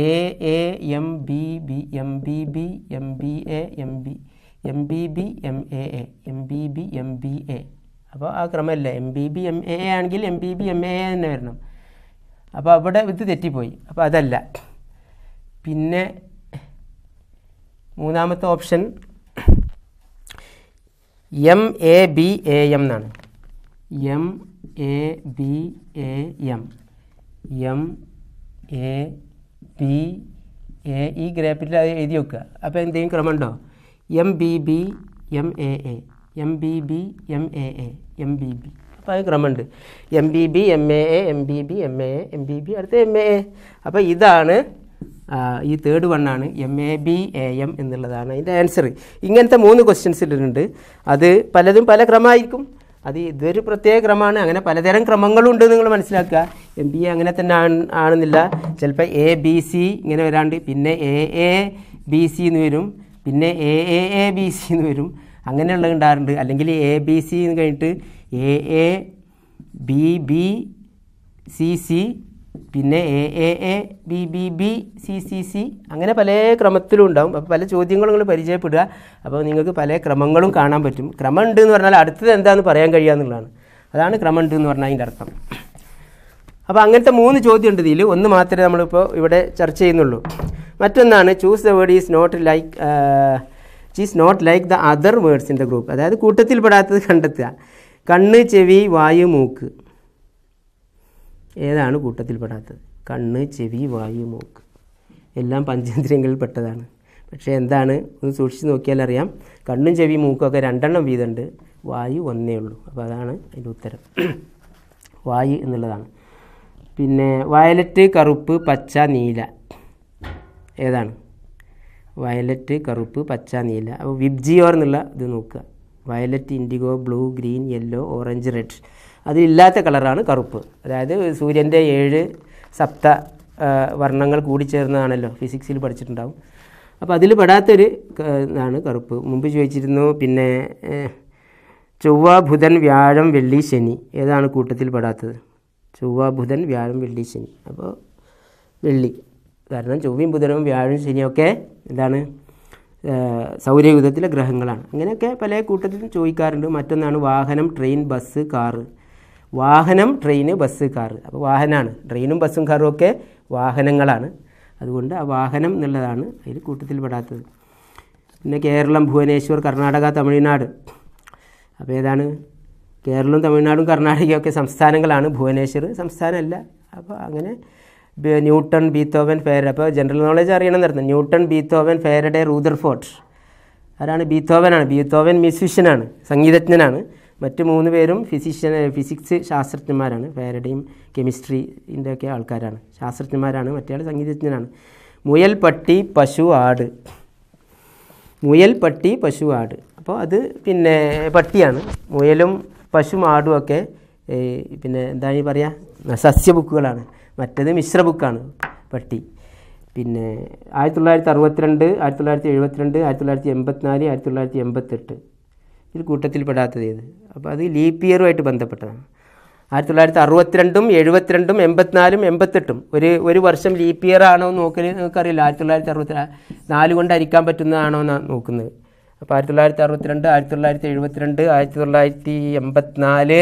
A A M B B M B B M B A M B M B B M A A M B B M B A അപ്പോൾ ആ ക്രമമല്ല? M B B M A ആണെങ്കിൽ M B B M A തന്നെ വരണം. അപ്പോൾ അവിടെ ഇത് തെറ്റിപ്പോയി. അപ്പോൾ അതല്ല. പിന്നെ മൂന്നാമത്തെ option M A B A M എന്നാണ്. M A B A M M A B A ഈ ഗ്രാപ്പിൽ അത് എഴുതി വെക്കുക. അപ്പോൾ എന്തെങ്കിലും ക്രമമുണ്ടോ? M B B M A A M B B M A A M B B അപ്പോൾ അത് ക്രമമുണ്ട്. M B B M A A M B B M A A M B B അടുത്ത എം എ എ അപ്പോൾ ഇതാണ് ഈ third വണ്ണാണ് M A B A M എന്നുള്ളതാണ് അതിന്റെ ആൻസർ ഇങ്ങനത്തെ മൂന്ന് ക്വസ്റ്റ്യൻസ് ഇതിലുണ്ട് അത് പലതും പല ക്രമമായിരിക്കും. അത് ഇതൊരു പ്രത്യേക ക്രമമാണ്. അങ്ങനെ പലതരം ക്രമങ്ങളുണ്ട് നിങ്ങൾ മനസ്സിലാക്കുക. എം ബി എ അങ്ങനെ തന്നെ ആണ് ആണെന്നില്ല. ചിലപ്പോൾ എ ബി സി ഇങ്ങനെ വരാണ്ട്. പിന്നെ എ എ ബി സി എന്ന് വരും. പിന്നെ A A A B C എന്ന് വരും. അങ്ങനെയുള്ളത് ഉണ്ടാകാറുണ്ട്. അല്ലെങ്കിൽ എ ബി സി എന്ന് കഴിഞ്ഞിട്ട് A A B B C C പിന്നെ A A A B B B C C C അങ്ങനെ പല ക്രമത്തിലും ഉണ്ടാവും. അപ്പോൾ പല ചോദ്യങ്ങളും നിങ്ങൾ പരിചയപ്പെടുക. അപ്പോൾ നിങ്ങൾക്ക് പല ക്രമങ്ങളും കാണാൻ പറ്റും. ക്രമം ഉണ്ട് എന്ന് പറഞ്ഞാൽ അടുത്തത് എന്താണെന്ന് പറയാൻ കഴിയുക എന്നുള്ളതാണ്. അതാണ് ക്രമം ഉണ്ട് എന്ന് പറഞ്ഞാൽ അതിന്റെ അർത്ഥം. അപ്പോൾ അങ്ങനത്തെ മൂന്ന് ചോദ്യം ഉണ്ട് ഇതിൽ. ഒന്ന് മാത്രമേ നമ്മളിപ്പോൾ ഇവിടെ ചർച്ച ചെയ്യുന്നുള്ളൂ. മറ്റൊന്നാണ് choose the word is not like is not like the other words in the group അതായത് കൂട്ടത്തിൽപ്പെടാത്തത് കണ്ടെത്തുക. കണ്ണ് ചെവി വായു മൂക്ക്. ഏതാണ് കൂട്ടത്തിൽപ്പെടാത്തത് കണ്ണ് ചെവി വായു മൂക്ക്. എല്ലാം പഞ്ചേന്ദ്രിയങ്ങളിൽ പെട്ടതാണ്. പക്ഷേ എന്താണ്? ഒന്ന് സൂക്ഷിച്ച് നോക്കിയാൽ അറിയാം. കണ്ണും ചെവി മൂക്കൊക്കെ രണ്ടെണ്ണം വീതമുണ്ട്. വായു ഒന്നേ ഉള്ളൂ. അപ്പോൾ അതാണ് അതിന്റെ ഉത്തരം. വായു എന്നുള്ളതാണ്. പിന്നെ വയലറ്റ് കറുപ്പ് പച്ച നീല. ഏതാണ്? വയലറ്റ് കറുപ്പ് പച്ച നീല. അപ്പോൾ വിബ്ജിയോർ എന്നുള്ള ഇത് നോക്കുക. Violet indigo blue green yellow orange red. അതിലില്ലാത്ത കളറാണ് കറുപ്പ്. അതായത് സൂര്യന്റെ ഏഴ് സപ്ത വർണങ്ങൾ കൂടിച്ചേർന്നതാണല്ലോ. ഫിസിക്സിൽ പഠിച്ചിട്ടുണ്ടാവും. അപ്പോൾ അതിൽ പെടാത്തൊരു ഇതാണ് കറുപ്പ്. മുമ്പ് ചോദിച്ചിരുന്നു പിന്നെ ചൊവ്വ ബുധൻ വ്യാഴം വെള്ളി ശനി. ഏതാണ് കൂട്ടത്തിൽ പെടാത്തത്? ചൊവ്വ ബുധൻ വ്യാഴം വെള്ളി ശനി. അപ്പോൾ വെള്ളി. കാരണം ചൊവ്വയും ബുധനും വ്യാഴം ശനിയൊക്കെ എന്താണ് സൗരയൂഥത്തിലെ ഗ്രഹങ്ങളാണ്. അങ്ങനെയൊക്കെ പല കൂട്ടത്തിലും ചോദിക്കാറുണ്ട്. മറ്റൊന്നാണ് വാഹനം ട്രെയിൻ ബസ് കാറ്. വാഹനം ട്രെയിന് ബസ് കാറ്. അപ്പോൾ വാഹനമാണ് ട്രെയിനും ബസ്സും കാറും ഒക്കെ വാഹനങ്ങളാണ്. അതുകൊണ്ട് ആ വാഹനം എന്നുള്ളതാണ് അതിൽ കൂട്ടത്തിൽ പെടാത്തത്. പിന്നെ കേരളം ഭുവനേശ്വർ കർണാടക തമിഴ്നാട്. അപ്പോൾ ഏതാണ്? കേരളവും തമിഴ്നാടും കർണാടകയൊക്കെ സംസ്ഥാനങ്ങളാണ്. ഭുവനേശ്വർ സംസ്ഥാനമല്ല. അപ്പോൾ അങ്ങനെ ന്യൂട്ടൺ ബീത്തോവൻ ഫെയർ. അപ്പോൾ ജനറൽ നോളജ് അറിയണം എന്നർത്ഥം ന്യൂട്ടൺ ബീത്തോവൻ ഫെയറഡെ റൂദർഫോർട്ട് ആരാണ്? ബീത്തോവനാണ്. ബീത്തോവൻ മ്യൂസിഷ്യനാണ്. സംഗീതജ്ഞനാണ്. മറ്റ് മൂന്ന് പേരും ഫിസിഷ്യൻ ഫിസിക്സ് ശാസ്ത്രജ്ഞന്മാരാണ്. ഫാരഡയും കെമിസ്ട്രീന്റെ ഒക്കെ ആൾക്കാരാണ്. ശാസ്ത്രജ്ഞന്മാരാണ്. മറ്റേ ആൾ സംഗീതജ്ഞനാണ്. മുയൽ പട്ടി പശു ആട്. മുയൽ പട്ടി പശു ആട്. അപ്പോൾ അത് പിന്നെ പട്ടിയാണ്. മുയലും പശു ആടും ഒക്കെ പിന്നെ എന്താണ് പറയുക സസ്യ ബുക്കുകളാണ്. മറ്റേത് മിശ്ര ബുക്കാണ് പട്ടി. പിന്നെ ആയിരത്തി തൊള്ളായിരത്തി അറുപത്തിരണ്ട് ആയിരത്തി തൊള്ളായിരത്തി എഴുപത്തിരണ്ട് ആയിരത്തി തൊള്ളായിരത്തി എൺപത്തിനാല് ആയിരത്തി തൊള്ളായിരത്തി എൺപത്തെട്ട് ഇത് കൂട്ടത്തിൽപ്പെടാത്തത് ഏത്? അപ്പോൾ അത് ലീപ്പ് ഇയറുമായിട്ട് ബന്ധപ്പെട്ടതാണ്. ആയിരത്തി തൊള്ളായിരത്തി അറുപത്തിരണ്ടും എഴുപത്തിരണ്ടും എൺപത്തിനാലും എൺപത്തെട്ടും ഒരു ഒരു വർഷം ലീപ്പ് ഇയർ ആണോ എന്ന് നോക്കൽ നിങ്ങൾക്കറിയില്ല. ആയിരത്തി തൊള്ളായിരത്തി അറുപത്തി നാല് കൊണ്ട് അരിക്കാൻ പറ്റുന്നതാണോ എന്നാണ് നോക്കുന്നത്. അപ്പോൾ ആയിരത്തി തൊള്ളായിരത്തി അറുപത്തിരണ്ട് ആയിരത്തി തൊള്ളായിരത്തി എഴുപത്തിരണ്ട് ആയിരത്തി തൊള്ളായിരത്തി എൺപത്തിനാല്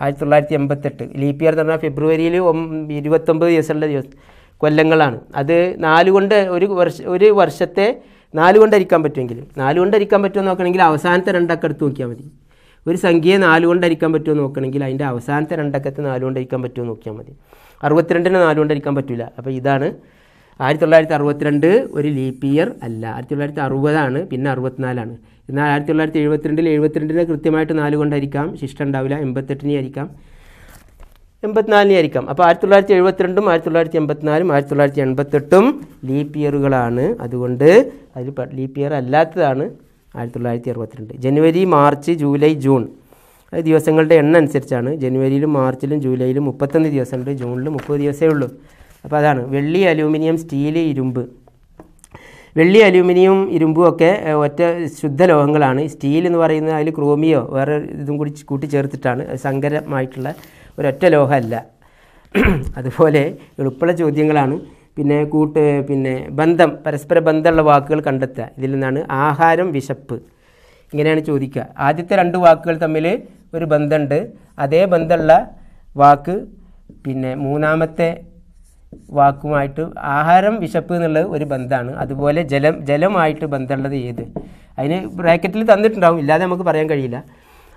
ആയിരത്തി തൊള്ളായിരത്തി എൺപത്തെട്ട് ലീപ്പ് ഇയർ എന്ന് പറഞ്ഞാൽ ഫെബ്രുവരിയിൽ ഇരുപത്തൊമ്പത് ദിവസമുള്ള ദിവസം കൊല്ലങ്ങളാണ്. അത് നാല് കൊണ്ട് ഒരു വർഷ ഒരു വർഷത്തെ നാല് കൊണ്ട് അരിക്കാൻ പറ്റുമെങ്കിൽ. നാല് കൊണ്ട് അരിക്കാൻ പറ്റുമോ നോക്കണമെങ്കിൽ അവസാനത്തെ രണ്ടക്കം എടുത്ത് നോക്കിയാൽ മതി. ഒരു സംഖ്യയെ നാല് കൊണ്ട് അരിക്കാൻ പറ്റുമോ നോക്കണമെങ്കിൽ അതിന്റെ അവസാനത്തെ രണ്ടക്കത്തെ നാല് കൊണ്ട് അരിക്കാൻ പറ്റുമോ നോക്കിയാൽ മതി. അറുപത്തിരണ്ടിന് നാല് കൊണ്ട് അരിക്കാൻ പറ്റില്ല. അപ്പോൾ ഇതാണ് ആയിരത്തി തൊള്ളായിരത്തി അറുപത്തിരണ്ട് ഒരു ലീപ് ഇയർ അല്ല. ആയിരത്തി തൊള്ളായിരത്തി അറുപതാണ് പിന്നെ അറുപത്തിനാലാണ്. എന്നാൽ ആയിരത്തി തൊള്ളായിരത്തി എഴുപത്തിരണ്ടിൽ എഴുപത്തിരണ്ടിന് കൃത്യമായിട്ട് നാല് കൊണ്ടായിരിക്കാം. ശിഷ്ടം ഉണ്ടാവില്ല എൺപത്തെട്ടിനെ ആയിരിക്കാം. എൺപത്തിനാലിനെ ആയിരിക്കാം. അപ്പോൾ ആയിരത്തി തൊള്ളായിരത്തി എഴുപത്തിരണ്ടും ആയിരത്തി തൊള്ളായിരത്തി എൺപത്തിനാലും ആയിരത്തി തൊള്ളായിരത്തി എൺപത്തെട്ടും ലീപ്പ് ഇയറുകളാണ് അതുകൊണ്ട് അതിൽ ലീപ് ഇയർ അല്ലാത്തതാണ് ആയിരത്തി തൊള്ളായിരത്തി അറുപത്തിരണ്ട് ജനുവരി മാർച്ച് ജൂലൈ ജൂൺ. അത് ദിവസങ്ങളുടെ എണ്ണം അനുസരിച്ചാണ്. ജനുവരിയിലും മാർച്ചിലും ജൂലൈയിലും മുപ്പത്തൊന്ന് ദിവസമുണ്ട്. ജൂണിലും മുപ്പത് ദിവസമേ ഉള്ളൂ. അപ്പോൾ അതാണ്. വെള്ളി അലൂമിനിയം സ്റ്റീൽ ഇരുമ്പ്. വെള്ളി അലൂമിനിയം ഇരുമ്പും ഒക്കെ ഒറ്റ ശുദ്ധ ലോഹങ്ങളാണ്. സ്റ്റീൽ എന്ന് പറയുന്നത് അതിൽ ക്രോമിയോ വേറെ ഇതും കൂടി കൂട്ടിച്ചേർത്തിട്ടാണ്. സങ്കരമായിട്ടുള്ള ഒരൊറ്റ ലോഹമല്ല. അതുപോലെ എളുപ്പമുള്ള ചോദ്യങ്ങളാണ്. പിന്നെ കൂട്ട് പിന്നെ ബന്ധം പരസ്പര ബന്ധമുള്ള വാക്കുകൾ കണ്ടെത്തുക. ഇതിൽ നിന്നാണ് ആഹാരം വിശപ്പ്. ഇങ്ങനെയാണ് ചോദിക്കുക. ആദ്യത്തെ രണ്ട് വാക്കുകൾ തമ്മിൽ ഒരു ബന്ധമുണ്ട്. അതേ ബന്ധമുള്ള വാക്ക് പിന്നെ മൂന്നാമത്തെ വാക്കുമായിട്ട് ആഹാരം വിശപ്പ് എന്നുള്ളത് ഒരു ബന്ധമാണ്. അതുപോലെ ജലം ജലമായിട്ട് ബന്ധമുള്ളത് ഏത്? അതിന് ബ്രാക്കറ്റിൽ തന്നിട്ടുണ്ടാവും. ഇല്ലാതെ നമുക്ക് പറയാൻ കഴിയില്ല.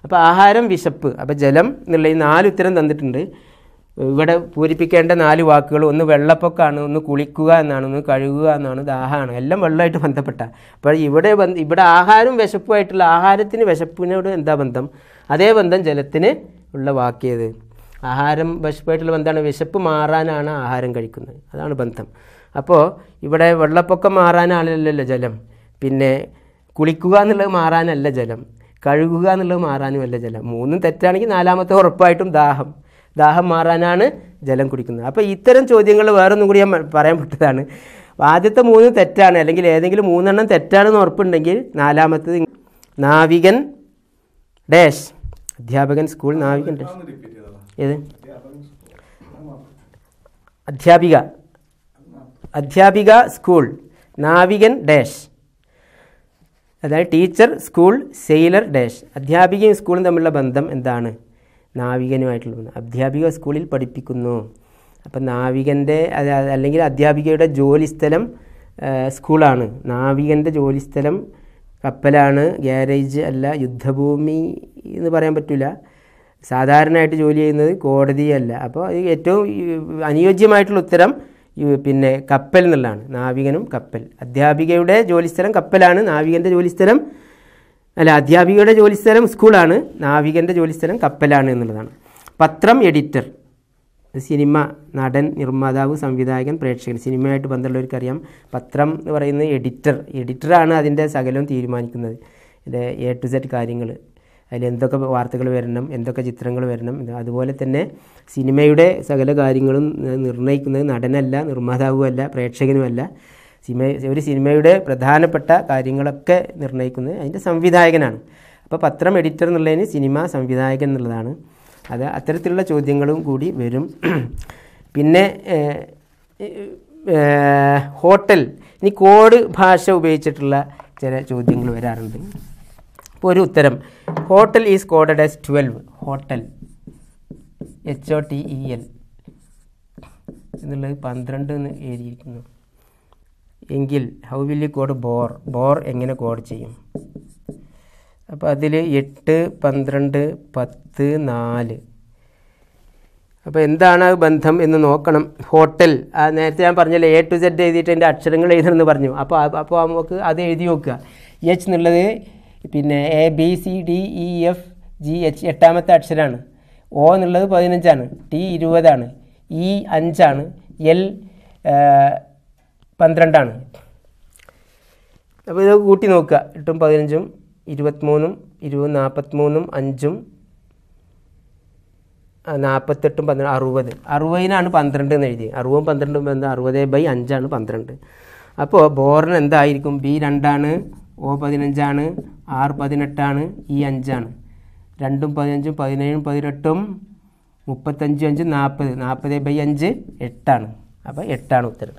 അപ്പോൾ ആഹാരം വിശപ്പ് അപ്പോൾ ജലം എന്നുള്ള ഈ നാല് ഉത്തരം തന്നിട്ടുണ്ട്. ഇവിടെ പൂരിപ്പിക്കേണ്ട നാല് വാക്കുകൾ ഒന്ന് വെള്ളപ്പൊക്കാണ് ഒന്ന് കുളിക്കുക എന്നാണ് ഒന്ന് കഴുകുക എന്നാണ് ദാഹമാണ്. എല്ലാം വെള്ളമായിട്ട് ബന്ധപ്പെട്ട. അപ്പോൾ ഇവിടെ ഇവിടെ ആഹാരം വിശപ്പുമായിട്ടുള്ള ആഹാരത്തിന് വിശപ്പിനോട് എന്താ ബന്ധം? അതേ ബന്ധം ജലത്തിന് ഉള്ള വാക്കിയത് ആഹാരം വിശപ്പായിട്ടുള്ള ബന്ധമാണ്. വിശപ്പ് മാറാനാണ് ആഹാരം കഴിക്കുന്നത്. അതാണ് ബന്ധം. അപ്പോൾ ഇവിടെ വെള്ളപ്പൊക്കം മാറാനാണല്ലോ ജലം. പിന്നെ കുളിക്കുക എന്നുള്ളത് മാറാനല്ല ജലം. കഴുകുക എന്നുള്ളത് മാറാനുമല്ല ജലം. മൂന്നും തെറ്റാണെങ്കിൽ നാലാമത്തെ ഉറപ്പായിട്ടും ദാഹം. ദാഹം മാറാനാണ് ജലം കുടിക്കുന്നത്. അപ്പോൾ ഇത്തരം ചോദ്യങ്ങൾ വേറൊന്നും കൂടി ഞാൻ പറയാൻ പറ്റതാണ് ആദ്യത്തെ മൂന്ന് തെറ്റാണ്. അല്ലെങ്കിൽ ഏതെങ്കിലും മൂന്നെണ്ണം തെറ്റാണെന്ന് ഉറപ്പുണ്ടെങ്കിൽ നാലാമത്തത് നാവികൻ ഡാഷ്. അധ്യാപകൻ സ്കൂൾ നാവികൻ ഡാഷ്. ഏത്? അധ്യാപിക. അധ്യാപിക സ്കൂൾ നാവികൻ ഡാഷ്. അതായത് ടീച്ചർ സ്കൂൾ സെയിലർ ഡാഷ്. അധ്യാപികയും സ്കൂളും തമ്മിലുള്ള ബന്ധം എന്താണ്? നാവികനുമായിട്ടുള്ള ബന്ധം. അധ്യാപിക സ്കൂളിൽ പഠിപ്പിക്കുന്നു. അപ്പം നാവികന്റെ അല്ലെങ്കിൽ അധ്യാപികയുടെ ജോലിസ്ഥലം സ്കൂളാണ്. നാവികന്റെ ജോലിസ്ഥലം കപ്പലാണ് ഗ്യാരേജ് അല്ല യുദ്ധഭൂമി എന്ന് പറയാൻ പറ്റില്ല സാധാരണയായിട്ട് ജോലി ചെയ്യുന്നത് കോടതിയല്ല. അപ്പോൾ ഏറ്റവും അനുയോജ്യമായിട്ടുള്ള ഉത്തരം പിന്നെ കപ്പൽ എന്നുള്ളതാണ്. നാവികനും കപ്പൽ. അധ്യാപികയുടെ ജോലിസ്ഥലം കപ്പലാണ്. നാവികന്റെ ജോലിസ്ഥലം അല്ല അധ്യാപികയുടെ ജോലിസ്ഥലം സ്കൂളാണ്. നാവികന്റെ ജോലിസ്ഥലം കപ്പലാണ് എന്നുള്ളതാണ്. പത്രം എഡിറ്റർ. സിനിമ നടൻ നിർമ്മാതാവ് സംവിധായകൻ പ്രേക്ഷകൻ. സിനിമയായിട്ട് ബന്ധമുള്ളവർക്കറിയാം. പത്രം എന്ന് പറയുന്നത് എഡിറ്റർ. എഡിറ്ററാണ് അതിന്റെ സകലവും തീരുമാനിക്കുന്നത്. എ ടു സെറ്റ് കാര്യങ്ങൾ. അതിൽ എന്തൊക്കെ വാർത്തകൾ വരണം എന്തൊക്കെ ചിത്രങ്ങൾ വരണം അതുപോലെ തന്നെ സിനിമയുടെ സകല കാര്യങ്ങളും നിർണയിക്കുന്നത് നടനല്ല നിർമ്മാതാവുമല്ല പ്രേക്ഷകനുമല്ല. സിനിമ ഒരു സിനിമയുടെ പ്രധാനപ്പെട്ട കാര്യങ്ങളൊക്കെ നിർണയിക്കുന്നത് അതിന്റെ സംവിധായകനാണ്. അപ്പോൾ പത്രം എഡിറ്റർ എന്നുള്ളതിന് സിനിമ സംവിധായകൻ എന്നുള്ളതാണ്. അത് അത്തരത്തിലുള്ള ചോദ്യങ്ങളും കൂടി വരും. പിന്നെ ഹോട്ടൽ ഇനി കോഡ് ഭാഷ ഉപയോഗിച്ചിട്ടുള്ള ചില ചോദ്യങ്ങൾ വരാറുണ്ട്. ഇപ്പോൾ ഒരു ഉത്തരം hotel is coded as twelve. Hotel. H O T E L. എന്നുള്ളത് പന്ത്രണ്ട് എന്ന് എഴുതിയിരിക്കുന്നു. എങ്കിൽ how will you code bore? Bore എങ്ങനെ കോഡ് ചെയ്യും? അപ്പോൾ അതിൽ എട്ട് പന്ത്രണ്ട് പത്ത് നാല്. അപ്പോൾ എന്താണ് ആ ബന്ധം എന്ന് നോക്കണം. ഹോട്ടൽ. നേരത്തെ ഞാൻ പറഞ്ഞല്ലേ എ ടു സെഡ് എഴുതിയിട്ട് എന്റെ അക്ഷരങ്ങൾ എഴുതണമെന്ന് പറഞ്ഞു. അപ്പോൾ അപ്പോൾ നമുക്ക് അത് എഴുതി നോക്കുക. എച്ച് എന്നുള്ളത് പിന്നെ A B C D E F G H എട്ടാമത്തെ അക്ഷരമാണ് ഒ എന്നുള്ളത് പതിനഞ്ചാണ്. ടി ഇരുപതാണ്. ഇ അഞ്ചാണ്. എൽ പന്ത്രണ്ടാണ്. അപ്പോൾ ഇത് കൂട്ടി നോക്കുക. എട്ടും പതിനഞ്ചും ഇരുപത്തിമൂന്നും ഇരുപത് നാൽപ്പത്തിമൂന്നും അഞ്ചും നാൽപ്പത്തെട്ടും പന്ത്രണ്ട് അറുപത്. അറുപതിനാണ് പന്ത്രണ്ട് എന്ന് എഴുതി അറുപതും പന്ത്രണ്ടും എന്താ? അറുപത് ബൈ അഞ്ചാണ് പന്ത്രണ്ട്. അപ്പോൾ ബോറിന് എന്തായിരിക്കും? ബി രണ്ടാണ് ഒ പതിനഞ്ചാണ് ആർ പതിനെട്ടാണ് ഇ അഞ്ചാണ്. രണ്ടും പതിനഞ്ചും പതിനേഴും പതിനെട്ടും മുപ്പത്തഞ്ചും അഞ്ച് നാൽപ്പത്. നാൽപ്പത് ബൈ അഞ്ച് എട്ടാണ്. അപ്പോൾ എട്ടാണ് ഉത്തരം.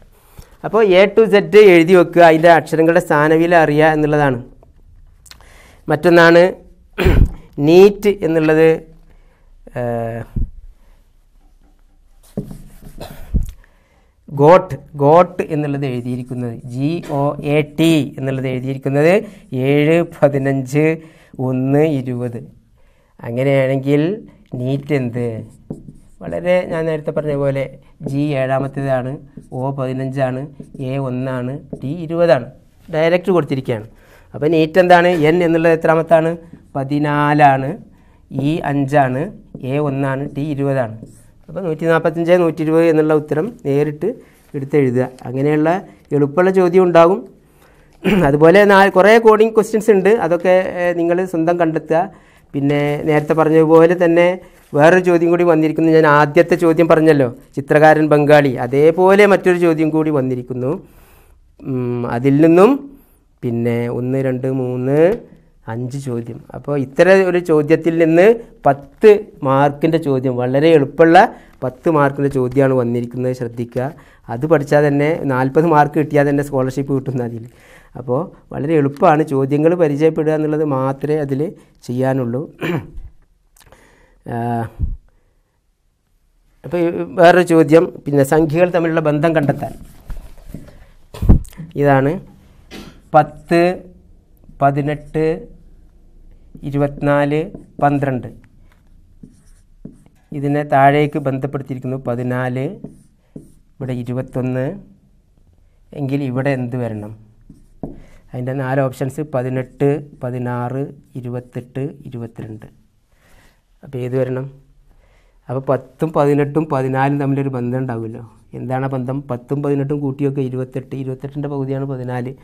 അപ്പോൾ എ ടു സെഡ് എഴുതി വെക്കുക. അതിന്റെ അക്ഷരങ്ങളുടെ സ്ഥാനവില അറിയുക എന്നുള്ളതാണ്. മറ്റൊന്നാണ് നീറ്റ് എന്നുള്ളത് ഗോട്ട് ഗോട്ട് എന്നുള്ളത് എഴുതിയിരിക്കുന്നത്. ജി ഒ എ ടി എന്നുള്ളത് എഴുതിയിരിക്കുന്നത്. ഏഴ് പതിനഞ്ച് ഒന്ന് ഇരുപത്. അങ്ങനെയാണെങ്കിൽ നീറ്റ് എന്ത്? വളരെ ഞാൻ നേരത്തെ പറഞ്ഞ പോലെ ജി ഏഴാമത്തേതാണ് ഒ പതിനഞ്ചാണ് എ ഒന്നാണ് ടി ഇരുപതാണ്. ഡയറക്റ്റ് കൊടുത്തിരിക്കുകയാണ്. അപ്പോൾ നീറ്റ് എന്താണ്? എൻ എന്നുള്ളത് എത്രാമത്താണ്? പതിനാലാണ്. ഇ അഞ്ചാണ്. എ ഒന്നാണ്. ടി ഇരുപതാണ്. അപ്പോൾ നൂറ്റി നാൽപ്പത്തഞ്ച് നൂറ്റി ഇരുപത് എന്നുള്ള ഉത്തരം നേരിട്ട് എടുത്തെഴുതുക. അങ്ങനെയുള്ള എളുപ്പമുള്ള ചോദ്യം ഉണ്ടാകും. അതുപോലെ കുറേ കോഡിങ് ക്വസ്റ്റ്യൻസ് ഉണ്ട്. അതൊക്കെ നിങ്ങൾ സ്വന്തം കണ്ടെത്തുക. പിന്നെ നേരത്തെ പറഞ്ഞതുപോലെ തന്നെ വേറൊരു ചോദ്യം കൂടി വന്നിരിക്കുന്നു. ഞാൻ ആദ്യത്തെ ചോദ്യം പറഞ്ഞല്ലോ. ചിത്രകാരൻ ബംഗാളി. അതേപോലെ മറ്റൊരു ചോദ്യം കൂടി വന്നിരിക്കുന്നു. അതിൽ നിന്നും പിന്നെ ഒന്ന് രണ്ട് മൂന്ന് അഞ്ച് ചോദ്യം. അപ്പോൾ ഇത്തരം ഒരു ചോദ്യത്തിൽ നിന്ന് പത്ത് മാർക്കിന്റെ ചോദ്യം വളരെ എളുപ്പമുള്ള പത്ത് മാർക്കിന്റെ ചോദ്യമാണ് വന്നിരിക്കുന്നത്. ശ്രദ്ധിക്കുക. അത് പഠിച്ചാൽ തന്നെ നാൽപ്പത് മാർക്ക് കിട്ടിയാൽ തന്നെ സ്കോളർഷിപ്പ് കിട്ടുന്ന അതിൽ. അപ്പോൾ വളരെ എളുപ്പമാണ് ചോദ്യങ്ങൾ പരിചയപ്പെടുക എന്നുള്ളത് മാത്രമേ അതിൽ ചെയ്യാനുള്ളൂ. അപ്പോൾ വേറൊരു ചോദ്യം പിന്നെ സംഖ്യകൾ തമ്മിലുള്ള ബന്ധം കണ്ടെത്താൻ. ഇതാണ് പത്ത് പതിനെട്ട് ഇരുപത്തിനാല് പന്ത്രണ്ട്. ഇതിനെ താഴേക്ക് ബന്ധപ്പെടുത്തിയിരിക്കുന്നു പതിനാല് ഇവിടെ ഇരുപത്തൊന്ന്. എങ്കിൽ ഇവിടെ എന്ത് വരണം? അതിന്റെ നാല് ഓപ്ഷൻസ് പതിനെട്ട് പതിനാറ് ഇരുപത്തെട്ട് ഇരുപത്തിരണ്ട്. അപ്പോൾ ഏത് വരണം? അപ്പോൾ പത്തും പതിനെട്ടും പതിനാലും തമ്മിലൊരു ബന്ധം ഉണ്ടാവുമല്ലോ. എന്താണ് ബന്ധം? പത്തും പതിനെട്ടും കൂട്ടിയൊക്കെ ഇരുപത്തെട്ട് ഇരുപത്തെട്ടിന്റെ പകുതിയാണ് പതിനാല്.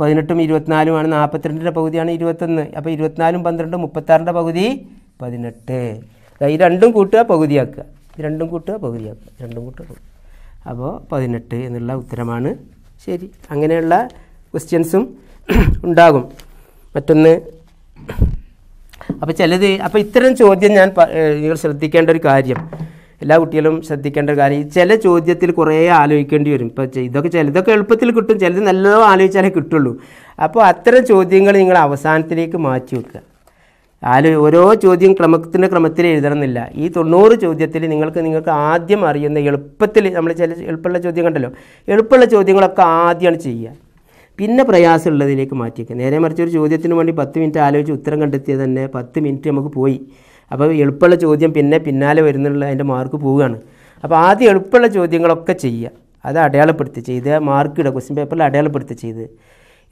പതിനെട്ടും ഇരുപത്തിനാലുമാണ്. നാൽപ്പത്തിരണ്ടിന്റെ പകുതിയാണ് ഇരുപത്തൊന്ന്. അപ്പോൾ ഇരുപത്തിനാലും പന്ത്രണ്ടും മുപ്പത്താറിന്റെ പകുതി പതിനെട്ട്. അതായത് രണ്ടും കൂട്ടുക പകുതിയാക്കുക. രണ്ടും കൂട്ടുക പകുതിയാക്കുക. രണ്ടും കൂട്ടുക അപ്പോൾ പതിനെട്ട് എന്നുള്ള ഉത്തരമാണ്. ശരി. അങ്ങനെയുള്ള ക്വസ്റ്റ്യൻസും ഉണ്ടാകും. മറ്റൊന്ന്. അപ്പോൾ ചിലത് അപ്പോൾ ഇത്തരം ചോദ്യം ഞാൻ നിങ്ങൾ ശ്രദ്ധിക്കേണ്ട ഒരു കാര്യം. എല്ലാ കുട്ടികളും ശ്രദ്ധിക്കേണ്ട ഒരു കാര്യം ചില ചോദ്യത്തിൽ കുറേ ആലോചിക്കേണ്ടി വരും. ഇപ്പോൾ ഇതൊക്കെ ചിലതൊക്കെ എളുപ്പത്തിൽ കിട്ടും ചിലത് നല്ലതോ ആലോചിച്ചാലേ കിട്ടുള്ളൂ. അപ്പോൾ അത്തരം ചോദ്യങ്ങൾ നിങ്ങൾ അവസാനത്തിലേക്ക് മാറ്റി വെക്കുക. ആലോ ഓരോ ചോദ്യം ക്രമത്തിന്റെ ക്രമത്തിൽ എഴുതണമെന്നില്ല. ഈ തൊണ്ണൂറ് ചോദ്യത്തിൽ നിങ്ങൾക്ക് നിങ്ങൾക്ക് ആദ്യം അറിയുന്ന എളുപ്പത്തിൽ നമ്മൾ ചില എളുപ്പമുള്ള ചോദ്യം കണ്ടല്ലോ. എളുപ്പമുള്ള ചോദ്യങ്ങളൊക്കെ ആദ്യമാണ് ചെയ്യുക. പിന്നെ പ്രയാസമുള്ളതിലേക്ക് മാറ്റിയേക്കുക നേരെ മറിച്ച് ഒരു ചോദ്യത്തിന് വേണ്ടി പത്ത് മിനിറ്റ് ആലോചിച്ച് ഉത്തരം കണ്ടെത്തിയത് തന്നെ പത്ത് മിനിറ്റ് നമുക്ക് പോയി. അപ്പോൾ എളുപ്പമുള്ള ചോദ്യം പിന്നെ പിന്നാലെ വരുന്നുള്ള അതിന്റെ മാർക്ക് പോവുകയാണ്. അപ്പോൾ ആദ്യം എളുപ്പമുള്ള ചോദ്യങ്ങളൊക്കെ ചെയ്യുക. അത് അടയാളപ്പെടുത്തി ചെയ്ത് മാർക്ക് ഇടുക ക്വസ്റ്റ്യൻ പേപ്പറിൽ അടയാളപ്പെടുത്തി ചെയ്ത്.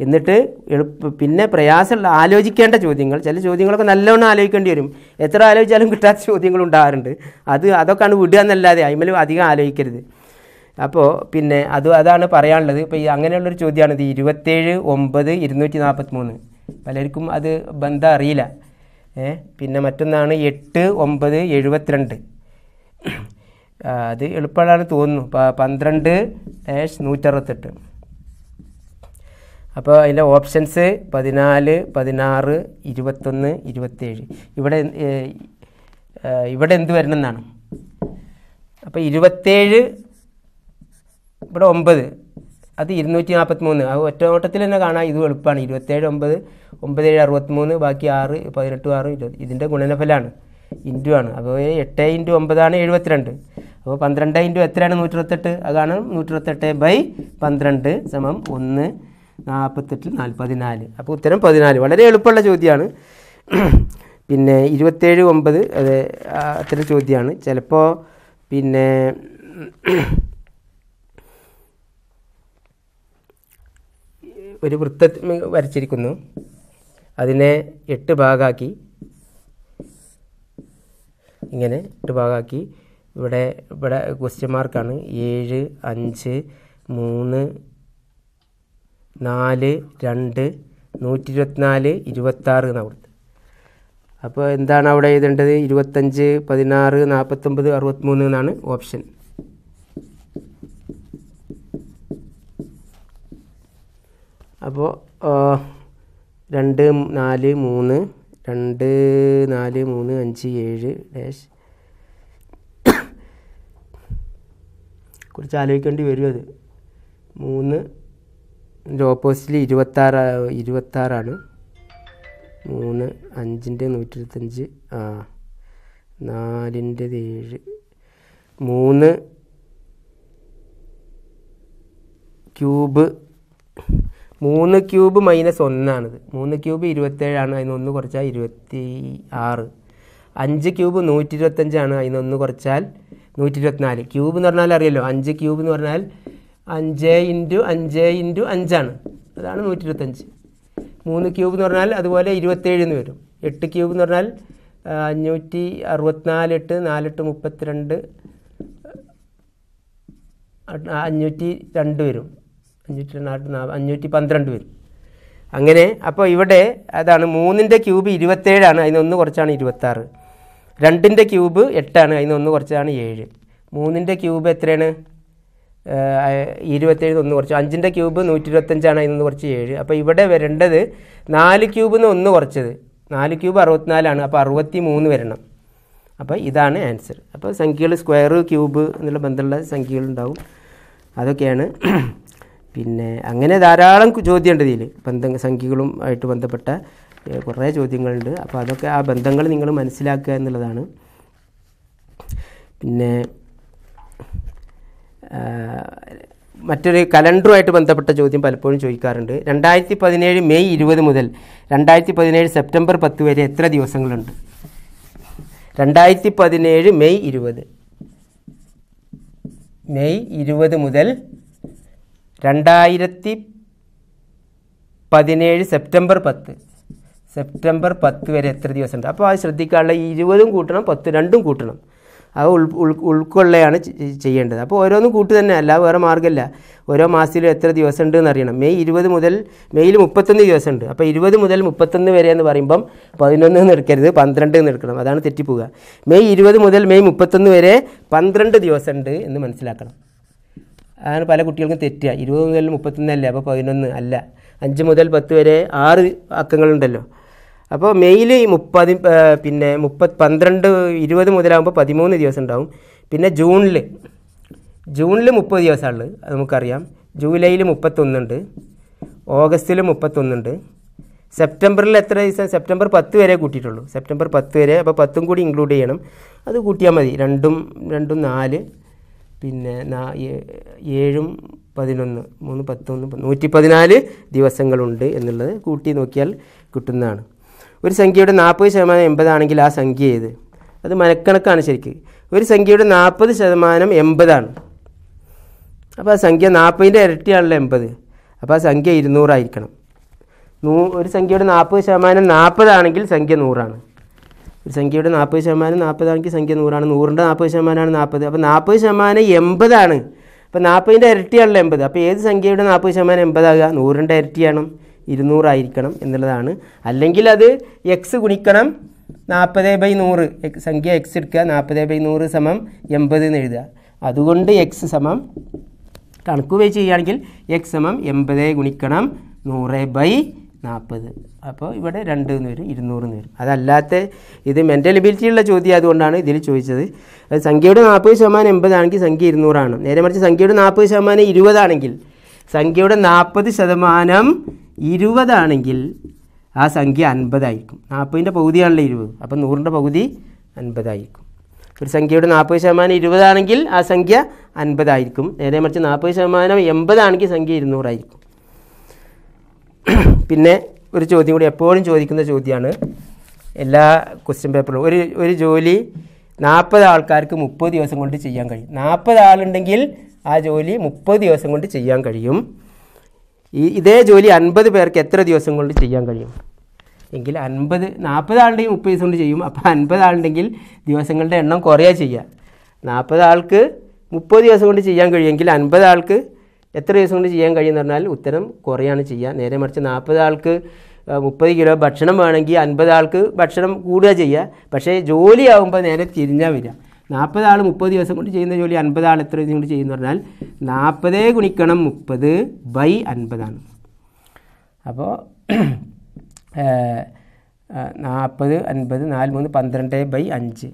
എന്നിട്ട് എളുപ്പ പിന്നെ പ്രയാസമുള്ള ആലോചിക്കേണ്ട ചോദ്യങ്ങൾ. ചില ചോദ്യങ്ങളൊക്കെ നല്ലവണ്ണം ആലോചിക്കേണ്ടി വരും. എത്ര ആലോചിച്ചാലും കിട്ടാത്ത ചോദ്യങ്ങൾ ഉണ്ടാകാറുണ്ട്. അത് അതൊക്കെയാണ് വിടുക എന്നല്ലാതെ അതിമേൽ അധികം ആലോചിക്കരുത്. അപ്പോൾ പിന്നെ അത് അതാണ് പറയാനുള്ളത്. ഇപ്പോൾ ഈ അങ്ങനെയുള്ളൊരു ചോദ്യമാണിത്. ഇരുപത്തേഴ് ഒമ്പത് ഇരുന്നൂറ്റി നാൽപ്പത്തി മൂന്ന് പലർക്കും അത് ബന്ധം അറിയില്ല. പിന്നെ മറ്റൊന്നാണ് എട്ട് ഒമ്പത് എഴുപത്തിരണ്ട്. ആ, അത് എളുപ്പമാണ് തോന്നുന്നു. പന്ത്രണ്ട് ഡാഷ് നൂറ്ററുപത്തെട്ട്. അപ്പോൾ അതിന്റെ ഓപ്ഷൻസ് പതിനാല് പതിനാറ് ഇരുപത്തൊന്ന് ഇരുപത്തേഴ്. ഇവിടെ ഏ, ഏ, ഇവിടെ എന്ത് വരണം എന്നാണ് അപ്പോൾ ഇരുപത്തേഴ് ഇവിടെ ഒമ്പത്. അത് ഇരുന്നൂറ്റി നാൽപ്പത്തി മൂന്ന് അത് ഒറ്റ ഓട്ടത്തിൽ തന്നെ കാണാം. ഇത് എളുപ്പമാണ്. ഇരുപത്തേഴ് ഒമ്പത് ഒമ്പത് ഏഴ് അറുപത്തി മൂന്ന് ബാക്കി ആറ് പതിനെട്ട് ആറ് ഇരുപത്. ഇതിന്റെ ഗുണനഫലമാണ്. ഇന്റു ആണ്. അപ്പോൾ എട്ട് ഇന്റു ഒമ്പതാണ് എഴുപത്തിരണ്ട്. അപ്പോൾ പന്ത്രണ്ട് ഇന്റു എത്രയാണ്? നൂറ്റിരുപത്തെട്ട് അതാണ് നൂറ്റിരുപത്തെട്ട് ബൈ പന്ത്രണ്ട് സമം ഒന്ന് നാൽപ്പത്തെട്ട് നാല് പതിനാല്. അപ്പോൾ ഉത്തരം പതിനാല്. വളരെ എളുപ്പമുള്ള ചോദ്യമാണ്. പിന്നെ ഇരുപത്തേഴ് ഒമ്പത് അത് അത്തരം ചോദ്യമാണ്. ചിലപ്പോൾ പിന്നെ ഒരു വൃത്തം വരച്ചിരിക്കുന്നു. അതിനെ എട്ട് ഭാഗമാക്കി ഇങ്ങനെ എട്ട് ഭാഗമാക്കി ഇവിടെ ഇവിടെ ക്വസ്റ്റ്യൻ മാർക്കാണ് ഏഴ് അഞ്ച് മൂന്ന് നാല് രണ്ട് നൂറ്റി ഇരുപത്തിനാല് ഇരുപത്താറ് എന്നാണ് കൊടുത്തത്. അപ്പോൾ എന്താണ് അവിടെ എഴുതേണ്ടത്? ഇരുപത്തഞ്ച് പതിനാറ് നാൽപ്പത്തൊമ്പത് അറുപത്തിമൂന്ന് എന്നാണ് ഓപ്ഷൻ അപ്പോൾ രണ്ട് നാല് മൂന്ന് രണ്ട് നാല് മൂന്ന് അഞ്ച് ഏഴ് ഡാഷ്. കുറച്ച് ആലോചിക്കേണ്ടി വരും അത്. മൂന്ന് ഓപ്പോസിറ്റിൽ ഇരുപത്താറ് ഇരുപത്താറാണ്. മൂന്ന് അഞ്ചിന്റെ നൂറ്റി ഇരുപത്തഞ്ച് ആ നാലിന്റെ ഏഴ്. മൂന്ന് ക്യൂബ് മൂന്ന് ക്യൂബ് മൈനസ് ഒന്നാണിത്. മൂന്ന് ക്യൂബ് ഇരുപത്തേഴാണ് അതിന് ഒന്ന് കുറച്ചാൽ ഇരുപത്തി ആറ് അഞ്ച് ക്യൂബ് നൂറ്റി ഇരുപത്തഞ്ചാണ് അതിന് ഒന്ന് കുറച്ചാൽ നൂറ്റി ഇരുപത്തിനാല് ക്യൂബ് എന്ന് പറഞ്ഞാൽ അറിയല്ലോ അഞ്ച് ക്യൂബ് എന്ന് പറഞ്ഞാൽ അഞ്ച് ഇന്റു അഞ്ച് ഇന്റു അഞ്ചാണ്. അതാണ് നൂറ്റി ഇരുപത്തഞ്ച് മൂന്ന് ക്യൂബ് എന്ന് പറഞ്ഞാൽ അതുപോലെ ഇരുപത്തേഴ് എന്ന് വരും. എട്ട് ക്യൂബ് എന്ന് പറഞ്ഞാൽ അഞ്ഞൂറ്റി അറുപത്തിനാല് എട്ട് നാലെട്ട് മുപ്പത്തിരണ്ട് അഞ്ഞൂറ്റി രണ്ട് വരും. അഞ്ഞൂറ്റി രണ്ട് നാ- അഞ്ഞൂറ്റി പന്ത്രണ്ട് വരും അങ്ങനെ അപ്പോൾ ഇവിടെ അതാണ് മൂന്നിന്റെ ക്യൂബ് ഇരുപത്തേഴാണ് അതിനൊന്ന് കുറച്ചാണ് ഇരുപത്താറ്. രണ്ടിന്റെ ക്യൂബ് എട്ടാണ് അതിനൊന്ന് കുറച്ചാണ് ഏഴ്. മൂന്നിന്റെ ക്യൂബ് എത്രയാണ്? ഇരുപത്തേഴ് ഒന്ന് കുറച്ച്. അഞ്ചിന്റെ ക്യൂബ് നൂറ്റി ഇരുപത്തഞ്ചാണ് അതിനൊന്ന് കുറച്ച് ഏഴ്. അപ്പോൾ ഇവിടെ വരേണ്ടത് നാല് ക്യൂബിൽ നിന്ന് ഒന്ന് കുറച്ചത്. നാല് ക്യൂബ് അറുപത്തിനാലാണ് അപ്പോൾ അറുപത്തി മൂന്ന് വരണം. അപ്പോൾ ഇതാണ് ആൻസർ. അപ്പോൾ സംഖ്യകൾ സ്ക്വയർ ക്യൂബ് എന്നുള്ള ബന്ധമുള്ള സംഖ്യകളുണ്ടാവും. അതൊക്കെയാണ്. പിന്നെ അങ്ങനെ ധാരാളം ചോദ്യമുണ്ട് ഇതിൽ ബന്ധ സംഖ്യകളും ആയിട്ട് ബന്ധപ്പെട്ട കുറേ ചോദ്യങ്ങളുണ്ട്. അപ്പോൾ അതൊക്കെ ആ ബന്ധങ്ങൾ നിങ്ങൾ മനസ്സിലാക്കുക എന്നുള്ളതാണ്. പിന്നെ മറ്റൊരു കലണ്ടറുമായിട്ട് ബന്ധപ്പെട്ട ചോദ്യം പലപ്പോഴും ചോദിക്കാറുണ്ട്. രണ്ടായിരത്തി പതിനേഴ് മെയ് ഇരുപത് മുതൽ രണ്ടായിരത്തി പതിനേഴ് സെപ്റ്റംബർ പത്ത് വരെ എത്ര ദിവസങ്ങളുണ്ട്? രണ്ടായിരത്തി പതിനേഴ് മെയ് ഇരുപത്. മെയ് ഇരുപത് മുതൽ രണ്ടായിരത്തി പതിനേഴ് സെപ്റ്റംബർ പത്ത്. സെപ്റ്റംബർ പത്ത് വരെ എത്ര ദിവസമുണ്ട്? അപ്പോൾ അത് ശ്രദ്ധിക്കാനുള്ള ഇരുപതും കൂട്ടണം പത്ത് രണ്ടും കൂട്ടണം. അത് ഉൾ ഉൾ ഉൾക്കൊള്ളയാണ് ചെയ്യേണ്ടത്. അപ്പോൾ ഓരോന്നും കൂട്ടി തന്നെ അല്ല വേറെ മാർഗമില്ല. ഓരോ മാസത്തിലും എത്ര ദിവസം ഉണ്ട് എന്ന് അറിയണം. മെയ് ഇരുപത് മുതൽ മെയ്യിൽ മുപ്പത്തൊന്ന് ദിവസം ഉണ്ട് അപ്പോൾ ഇരുപത് മുതൽ മുപ്പത്തൊന്ന് വരെ എന്ന് പറയുമ്പം പതിനൊന്ന് എന്ന് എടുക്കരുത് പന്ത്രണ്ട് എന്ന് എടുക്കണം. അതാണ് തെറ്റിപ്പോവുക. മെയ് ഇരുപത് മുതൽ മെയ് മുപ്പത്തൊന്ന് വരെ പന്ത്രണ്ട് ദിവസം ഉണ്ട് എന്ന് മനസ്സിലാക്കണം. അതാണ് പല കുട്ടികൾക്കും തെറ്റുക ഇരുപത് മുതൽ മുപ്പത്തൊന്നല്ല അപ്പോൾ പതിനൊന്ന് അല്ല. അഞ്ച് മുതൽ പത്ത് വരെ ആറ് അക്കങ്ങളുണ്ടല്ലോ. അപ്പോൾ മെയിൽ മുപ്പത് പിന്നെ മുപ്പത് പന്ത്രണ്ട് ഇരുപത് മുതലാകുമ്പോൾ പതിമൂന്ന് ദിവസം ഉണ്ടാവും. പിന്നെ ജൂണിൽ ജൂണിൽ മുപ്പത് ദിവസമുള്ളത് അത് നമുക്കറിയാം. ജൂലൈയിൽ മുപ്പത്തൊന്നുണ്ട്. ഓഗസ്റ്റിൽ മുപ്പത്തൊന്നുണ്ട്. സെപ്റ്റംബറിൽ എത്ര ദിവസം? സെപ്റ്റംബർ പത്ത് വരെ കൂട്ടിയിട്ടുള്ളൂ. സെപ്റ്റംബർ പത്ത് വരെ അപ്പോൾ പത്തും കൂടി ഇൻക്ലൂഡ് ചെയ്യണം. അത് കൂട്ടിയാൽ മതി. രണ്ടും രണ്ടും നാല് പിന്നെ ഏഴും പതിനൊന്ന് മൂന്ന് പത്തൊന്ന് നൂറ്റി പതിനാല് ദിവസങ്ങളുണ്ട് എന്നുള്ളത് കൂട്ടി നോക്കിയാൽ കിട്ടുന്നതാണ്. ഒരു സംഖ്യയുടെ നാൽപ്പത് ശതമാനം എൺപതാണെങ്കിൽ ആ സംഖ്യ ഏത്? അത് മനക്കണക്കാണ് ശരിക്ക്. ഒരു സംഖ്യയുടെ നാൽപ്പത് ശതമാനം എൺപതാണ്. അപ്പോൾ ആ സംഖ്യ നാൽപ്പതിന്റെ ഇരട്ടിയാണല്ലോ എൺപത്. അപ്പോൾ ആ സംഖ്യ ഇരുന്നൂറായിരിക്കണം. നൂ ഒരു സംഖ്യയുടെ നാൽപ്പത് ശതമാനം നാൽപ്പതാണെങ്കിൽ സംഖ്യ നൂറാണ്. ഒരു സംഖ്യയുടെ നാൽപ്പത് ശതമാനം നാൽപ്പതാണെങ്കിൽ സംഖ്യ നൂറാണ്. നൂറിന്റെ നാൽപ്പത് ശതമാനമാണ് നാൽപ്പത് അപ്പോൾ നാൽപ്പത് ശതമാനം എൺപതാണ്. അപ്പോൾ നാൽപ്പതിന്റെ ഇരട്ടിയാണല്ലോ എൺപത്. അപ്പോൾ ഏത് സംഖ്യയുടെ നാൽപ്പത് ശതമാനം എൺപതാകുക? നൂറിന്റെ ഇരട്ടിയാണ് ഇരുന്നൂറായിരിക്കണം എന്നുള്ളതാണ്. അല്ലെങ്കിൽ അത് എക്സ് ഗുണിക്കണം നാൽപ്പത് ബൈ നൂറ്. സംഖ്യ എക്സ് എടുക്കുക. നാൽപ്പത് ബൈ നൂറ് സമം എൺപത് എന്ന് എഴുതുക. അതുകൊണ്ട് എക്സ് സമം കണക്ക് വെച്ച് ചെയ്യുകയാണെങ്കിൽ എക്സ് സമം എൺപത് ഗുണിക്കണം നൂറ് ബൈ നാൽപ്പത് അപ്പോൾ ഇവിടെ രണ്ട് എന്ന് വരും ഇരുന്നൂറ് എന്ന് വരും. അതല്ലാത്ത ഇത് മെന്റൽ എബിലിറ്റി ഉള്ള ചോദ്യം അതുകൊണ്ടാണ് ഇതിൽ ചോദിച്ചത്. സംഖ്യയുടെ നാൽപ്പത് ശതമാനം എൺപതാണെങ്കിൽ സംഖ്യ ഇരുന്നൂറാണ്. നേരെ മറിച്ച് സംഖ്യയുടെ നാൽപ്പത് ശതമാനം ഇരുപതാണെങ്കിൽ സംഖ്യയുടെ നാൽപ്പത് ശതമാനം ഇരുപതാണെങ്കിൽ ആ സംഖ്യ അൻപതായിരിക്കും. നാൽപ്പതിന്റെ പകുതിയാണല്ലോ ഇരുപത്. അപ്പം നൂറിന്റെ പകുതി അൻപതായിരിക്കും. ഒരു സംഖ്യയുടെ നാൽപ്പത് ശതമാനം ഇരുപതാണെങ്കിൽ ആ സംഖ്യ അൻപതായിരിക്കും. നേരെ മറിച്ച് നാൽപ്പത് ശതമാനം എൺപതാണെങ്കിൽ സംഖ്യ ഇരുന്നൂറായിരിക്കും. പിന്നെ ഒരു ചോദ്യം കൂടി എപ്പോഴും ചോദിക്കുന്ന ചോദ്യമാണ് എല്ലാ ക്വസ്റ്റ്യൻ പേപ്പറിലും ഒരു ഒരു ജോലി നാൽപ്പത് ആൾക്കാർക്ക് മുപ്പത് ദിവസം കൊണ്ട് ചെയ്യാൻ കഴിയും. നാൽപ്പത് ആളുണ്ടെങ്കിൽ ആ ജോലി മുപ്പത് ദിവസം കൊണ്ട് ചെയ്യാൻ കഴിയും. ഈ ഇതേ ജോലി അൻപത് പേർക്ക് എത്ര ദിവസം കൊണ്ട് ചെയ്യാൻ കഴിയും? എങ്കിൽ അൻപത് നാൽപ്പത് ആളുണ്ടെങ്കിൽ മുപ്പത് ദിവസം കൊണ്ട് ചെയ്യും. അപ്പോൾ അൻപത് ആളുണ്ടെങ്കിൽ ദിവസങ്ങളുടെ എണ്ണം കുറയാ ചെയ്യുക നാൽപ്പത് ആൾക്ക് മുപ്പത് ദിവസം കൊണ്ട് ചെയ്യാൻ കഴിയുമെങ്കിൽ അൻപത് ആൾക്ക് എത്ര ദിവസം കൊണ്ട് ചെയ്യാൻ കഴിയുമെന്ന് പറഞ്ഞാൽ ഉത്തരം കുറയാണ് ചെയ്യുക. നേരെ മറിച്ച് നാൽപ്പത് ആൾക്ക് മുപ്പത് കിലോ ഭക്ഷണം വേണമെങ്കിൽ അൻപത് ആൾക്ക് ഭക്ഷണം കൂടുക ചെയ്യുക. പക്ഷേ ജോലിയാവുമ്പോൾ നേരെ തിരിഞ്ഞാൽ വരിക. നാൽപ്പത് ആൾ മുപ്പത് ദിവസം കൊണ്ട് ചെയ്യുന്ന ജോലി അൻപത് ആൾ എത്ര ദിവസം കൊണ്ട് ചെയ്യുന്നു പറഞ്ഞാൽ നാൽപ്പതേ ഗുണിക്കണം മുപ്പത് ബൈ അൻപതാണ് അപ്പോൾ നാൽപ്പത് അൻപത് നാല് മൂന്ന് പന്ത്രണ്ട് ബൈ അഞ്ച്.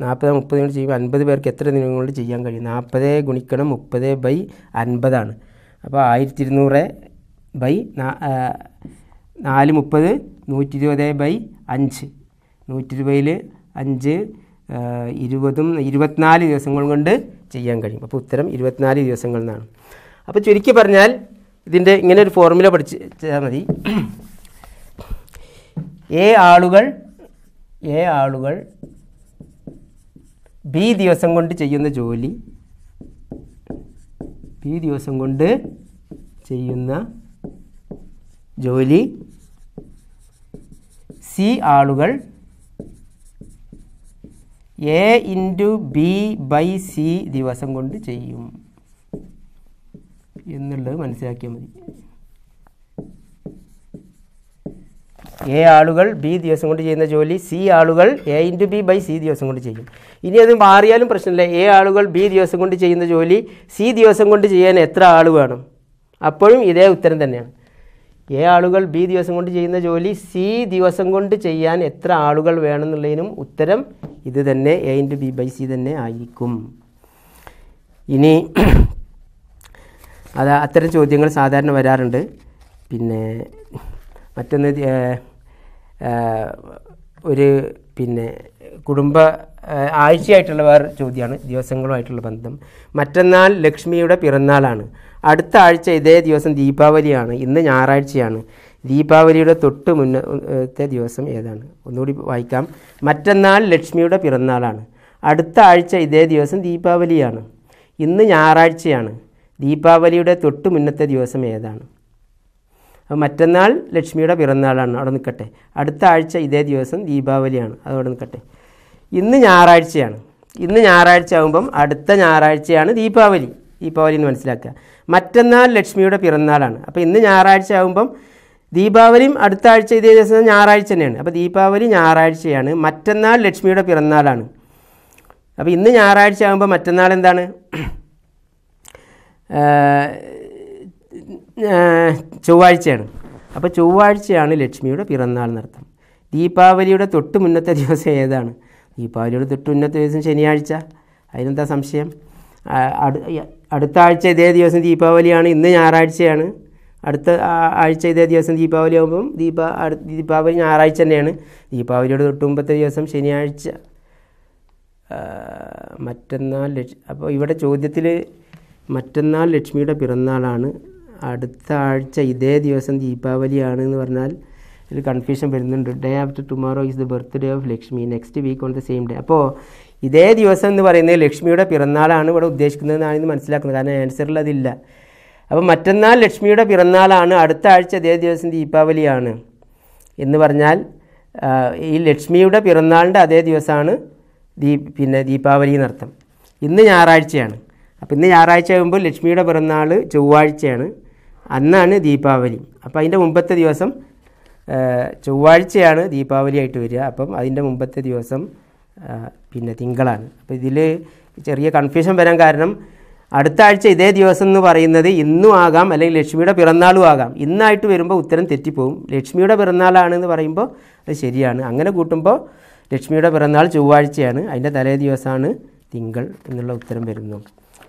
നാൽപ്പത് മുപ്പത് കൊണ്ട് ചെയ്യുമ്പോൾ അൻപത് പേർക്ക് എത്ര ദിനം കൊണ്ട് ചെയ്യാൻ കഴിയും? നാൽപ്പത് ഗുണിക്കണം മുപ്പത് ബൈ അൻപതാണ്. അപ്പോൾ ആയിരത്തി ഇരുന്നൂറ് ബൈ നാല് മുപ്പത് നൂറ്റി ഇരുപത് ബൈ അഞ്ച്. നൂറ്റി ഇരുപതിൽ അഞ്ച് ഇരുപതും ഇരുപത്തിനാല് ദിവസങ്ങൾ കൊണ്ട് ചെയ്യാൻ കഴിയും. അപ്പോൾ ഉത്തരം ഇരുപത്തിനാല് ദിവസങ്ങൾ എന്നാണ്. അപ്പോൾ ചുരുക്കി പറഞ്ഞാൽ ഇതിന്റെ ഇങ്ങനെ ഒരു ഫോർമുല പഠിച്ചാൽ മതി. എ ആളുകൾ എ ആളുകൾ ബി ദിവസം കൊണ്ട് ചെയ്യുന്ന ജോലി ബി ദിവസം കൊണ്ട് ചെയ്യുന്ന ജോലി സി ആളുകൾ A into B by C ദിവസം കൊണ്ട് ചെയ്യും. എന്നുള്ളത് മനസ്സിലാക്കിയാൽ മതി. എ ആളുകൾ ബി ദിവസം കൊണ്ട് ചെയ്യുന്ന ജോലി സി ആളുകൾ A into B by C ദിവസം കൊണ്ട് ചെയ്യും. ഇനി അത് മാറിയാലും പ്രശ്നമില്ല. എ ആളുകൾ ബി ദിവസം കൊണ്ട് ചെയ്യുന്ന ജോലി സി ദിവസം കൊണ്ട് ചെയ്യാൻ എത്ര ആൾ വേണം? അപ്പോഴും ഇതേ ഉത്തരം തന്നെയാണ്. എ ആളുകൾ ബി ദിവസം കൊണ്ട് ചെയ്യുന്ന ജോലി സി ദിവസം കൊണ്ട് ചെയ്യാൻ എത്ര ആളുകൾ വേണമെന്നുള്ളതിനും ഉത്തരം ഇത് തന്നെ A into B by C തന്നെ ആയിരിക്കും. ഇനി അത് അത്തരം ചോദ്യങ്ങൾ സാധാരണ വരാറുണ്ട്. പിന്നെ മറ്റൊന്ന് ഒരു പിന്നെ കുടുംബ ആഴ്ചയായിട്ടുള്ള വേറെ ചോദ്യമാണ്. ദിവസങ്ങളുമായിട്ടുള്ള ബന്ധം. മറ്റന്നാൾ ലക്ഷ്മിയുടെ പിറന്നാളാണ്. അടുത്ത ആഴ്ച ഇതേ ദിവസം ദീപാവലിയാണ്. ഇന്ന് ഞായറാഴ്ചയാണ്. ദീപാവലിയുടെ തൊട്ട് മുന്നത്തെ ദിവസം ഏതാണ്? ഒന്നുകൂടി വായിക്കാം. മറ്റന്നാൾ ലക്ഷ്മിയുടെ പിറന്നാളാണ്. അടുത്ത ആഴ്ച ഇതേ ദിവസം ദീപാവലിയാണ്. ഇന്ന് ഞായറാഴ്ചയാണ്. ദീപാവലിയുടെ തൊട്ട് മുന്നത്തെ ദിവസം ഏതാണ്? മറ്റന്നാൾ ലക്ഷ്മിയുടെ പിറന്നാളാണ്. അവിടെ നിൽക്കട്ടെ. അടുത്ത ആഴ്ച ഇതേ ദിവസം ദീപാവലിയാണ്. അതവിടെ നിൽക്കട്ടെ. ഇന്ന് ഞായറാഴ്ചയാണ്. ഇന്ന് ഞായറാഴ്ച ആകുമ്പം അടുത്ത ഞായറാഴ്ചയാണ് ദീപാവലി. ദീപാവലി എന്ന് മനസ്സിലാക്കുക. മറ്റന്നാൾ ലക്ഷ്മിയുടെ പിറന്നാളാണ്. അപ്പോൾ ഇന്ന് ഞായറാഴ്ച ആകുമ്പം ദീപാവലിയും അടുത്ത ആഴ്ച ഇതേ ദിവസം ഞായറാഴ്ച തന്നെയാണ്. അപ്പോൾ ദീപാവലി ഞായറാഴ്ചയാണ്. മറ്റന്നാൾ ലക്ഷ്മിയുടെ പിറന്നാളാണ്. അപ്പോൾ ഇന്ന് ഞായറാഴ്ച ആകുമ്പോൾ മറ്റന്നാൾ എന്താണ്? ചൊവ്വാഴ്ചയാണ്. അപ്പോൾ ചൊവ്വാഴ്ചയാണ് ലക്ഷ്മിയുടെ പിറന്നാൾ നൃത്തം ദീപാവലിയുടെ തൊട്ട് മുന്നത്തെ ദിവസം ഏതാണ്? ദീപാവലിയുടെ തൊട്ട് മുന്നത്തെ ദിവസം ശനിയാഴ്ച. അതിനെന്താ സംശയം? അടു- അടുത്ത ആഴ്ച ഇതേ ദിവസം ദീപാവലിയാണ് ഇന്ന് ഞായറാഴ്ചയാണ്. അടുത്ത ആഴ്ച ഇതേ ദിവസം ദീപാവലി ആകുമ്പം ദീപ ദീപാവലി ഞായറാഴ്ച തന്നെയാണ്. ദീപാവലിയുടെ തൊട്ട് മുമ്പത്തെ ദിവസം ശനിയാഴ്ച. മറ്റന്നാൾ ലക്ഷ അപ്പോൾ ഇവിടെ ചോദ്യത്തിൽ മറ്റന്നാൾ ലക്ഷ്മിയുടെ പിറന്നാളാണ്. അടുത്ത ആഴ്ച ഇതേ ദിവസം ദീപാവലിയാണ് എന്ന് പറഞ്ഞാൽ ഒരു കൺഫ്യൂഷൻ വരുന്നുണ്ട്. Day after tomorrow is the birthday of Lakshmi next week on the same day അപ്പോൾ ഇതേ ദിവസം എന്ന് പറയുന്നത് ലക്ഷ്മിയുടെ പിറന്നാളാണ് ഇവിടെ ഉദ്ദേശിക്കുന്നതെന്നാണ് മനസ്സിലാക്കുന്നത്. കാരണം ആൻസറിൽ അതില്ല. അപ്പോൾ മറ്റന്നാൾ ലക്ഷ്മിയുടെ പിറന്നാളാണ്. അടുത്ത ആഴ്ച അതേ ദിവസം ദീപാവലിയാണ്. എന്ന് പറഞ്ഞാൽ ഈ ലക്ഷ്മിയുടെ പിറന്നാളിന്റെ അതേ ദിവസമാണ് ദീ പിന്നെ ദീപാവലി എന്നർത്ഥം ഇന്ന് ഞായറാഴ്ചയാണ്. അപ്പോൾ ഇന്ന് ഞായറാഴ്ച ആകുമ്പോൾ ലക്ഷ്മിയുടെ പിറന്നാൾ ചൊവ്വാഴ്ചയാണ്. അന്നാണ് ദീപാവലി. അപ്പോൾ അതിന്റെ മുമ്പത്തെ ദിവസം ചൊവ്വാഴ്ചയാണ് ദീപാവലി ആയിട്ട് വരിക. അപ്പം അതിന്റെ മുമ്പത്തെ ദിവസം പിന്നെ തിങ്കളാണ്. അപ്പോൾ ഇതിൽ ചെറിയ കൺഫ്യൂഷൻ വരാൻ കാരണം അടുത്ത ആഴ്ച ഇതേ ദിവസം എന്ന് പറയുന്നത് ഇന്നും ആകാം അല്ലെങ്കിൽ ലക്ഷ്മിയുടെ പിറന്നാളും ആകാം. ഇന്നായിട്ട് വരുമ്പോൾ ഉത്തരം തെറ്റിപ്പോവും. ലക്ഷ്മിയുടെ പിറന്നാളാണെന്ന് പറയുമ്പോൾ അത് ശരിയാണ്. അങ്ങനെ കൂട്ടുമ്പോൾ ലക്ഷ്മിയുടെ പിറന്നാൾ ചൊവ്വാഴ്ചയാണ്. അതിന്റെ തലേ ദിവസമാണ് തിങ്കൾ എന്നുള്ള ഉത്തരം വരുന്നു.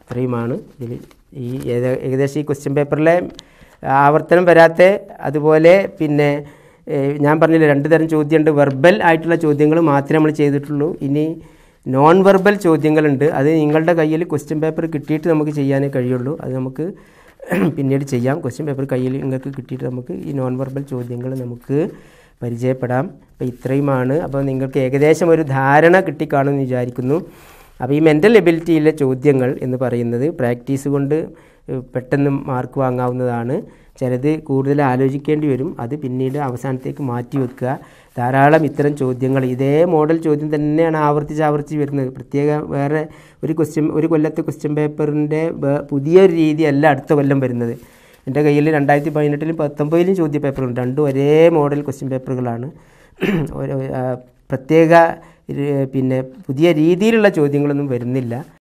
ഇത്രയുമാണ് ഇതിൽ ഈ ഏക- ഏകദേശം ഈ ക്വസ്റ്റ്യൻ പേപ്പറിലെ ആവർത്തനം വരാത്ത അതുപോലെ പിന്നെ ഞാൻ പറഞ്ഞില്ല രണ്ട് തരം ചോദ്യമുണ്ട്. വെർബൽ ആയിട്ടുള്ള ചോദ്യങ്ങൾ മാത്രമേ നമ്മൾ ചെയ്തിട്ടുള്ളൂ. ഇനി നോൺ വെർബൽ ചോദ്യങ്ങളുണ്ട്. അത് നിങ്ങളുടെ കയ്യിൽ ക്വസ്റ്റ്യൻ പേപ്പർ കിട്ടിയിട്ട് നമുക്ക് ചെയ്യാനേ കഴിയുള്ളൂ. അത് നമുക്ക് പിന്നീട് ചെയ്യാം. ക്വസ്റ്റ്യൻ പേപ്പർ കയ്യിൽ നിങ്ങൾക്ക് കിട്ടിയിട്ട് നമുക്ക് ഈ നോൺ വെർബൽ ചോദ്യങ്ങൾ നമുക്ക് പരിചയപ്പെടാം. അപ്പോൾ ഇത്രയുമാണ്. അപ്പോൾ നിങ്ങൾക്ക് ഏകദേശം ഒരു ധാരണ കിട്ടിക്കാണുമെന്ന് വിചാരിക്കുന്നു. അപ്പോൾ ഈ മെന്റൽ എബിലിറ്റിയിലെ ചോദ്യങ്ങൾ എന്ന് പറയുന്നത് പ്രാക്ടീസ് കൊണ്ട് പെട്ടെന്ന് മാർക്ക് വാങ്ങാവുന്നതാണ്. ചിലത് കൂടുതൽ ആലോചിക്കേണ്ടി വരും. അത് പിന്നീട് അവസാനത്തേക്ക് മാറ്റി വെക്കുക. ധാരാളം ഇത്തരം ചോദ്യങ്ങൾ. ഇതേ മോഡൽ ചോദ്യം തന്നെയാണ് ആവർത്തിച്ച് ആവർത്തിച്ച് വരുന്നത്. പ്രത്യേക വേറെ ഒരു ക്വസ്റ്റ്യൻ ഒരു കൊല്ലത്തെ ക്വസ്റ്റ്യൻ പേപ്പറിന്റെ പുതിയൊരു രീതിയല്ല അടുത്ത കൊല്ലം വരുന്നത്. എന്റെ കയ്യിൽ രണ്ടായിരത്തി പതിനെട്ടിലും പത്തൊമ്പതിലും ചോദ്യ പേപ്പറുണ്ട് രണ്ടും ഒരേ മോഡൽ ക്വസ്റ്റ്യൻ പേപ്പറുകളാണ് പ്രത്യേക പിന്നെ പുതിയ രീതിയിലുള്ള ചോദ്യങ്ങളൊന്നും വരുന്നില്ല.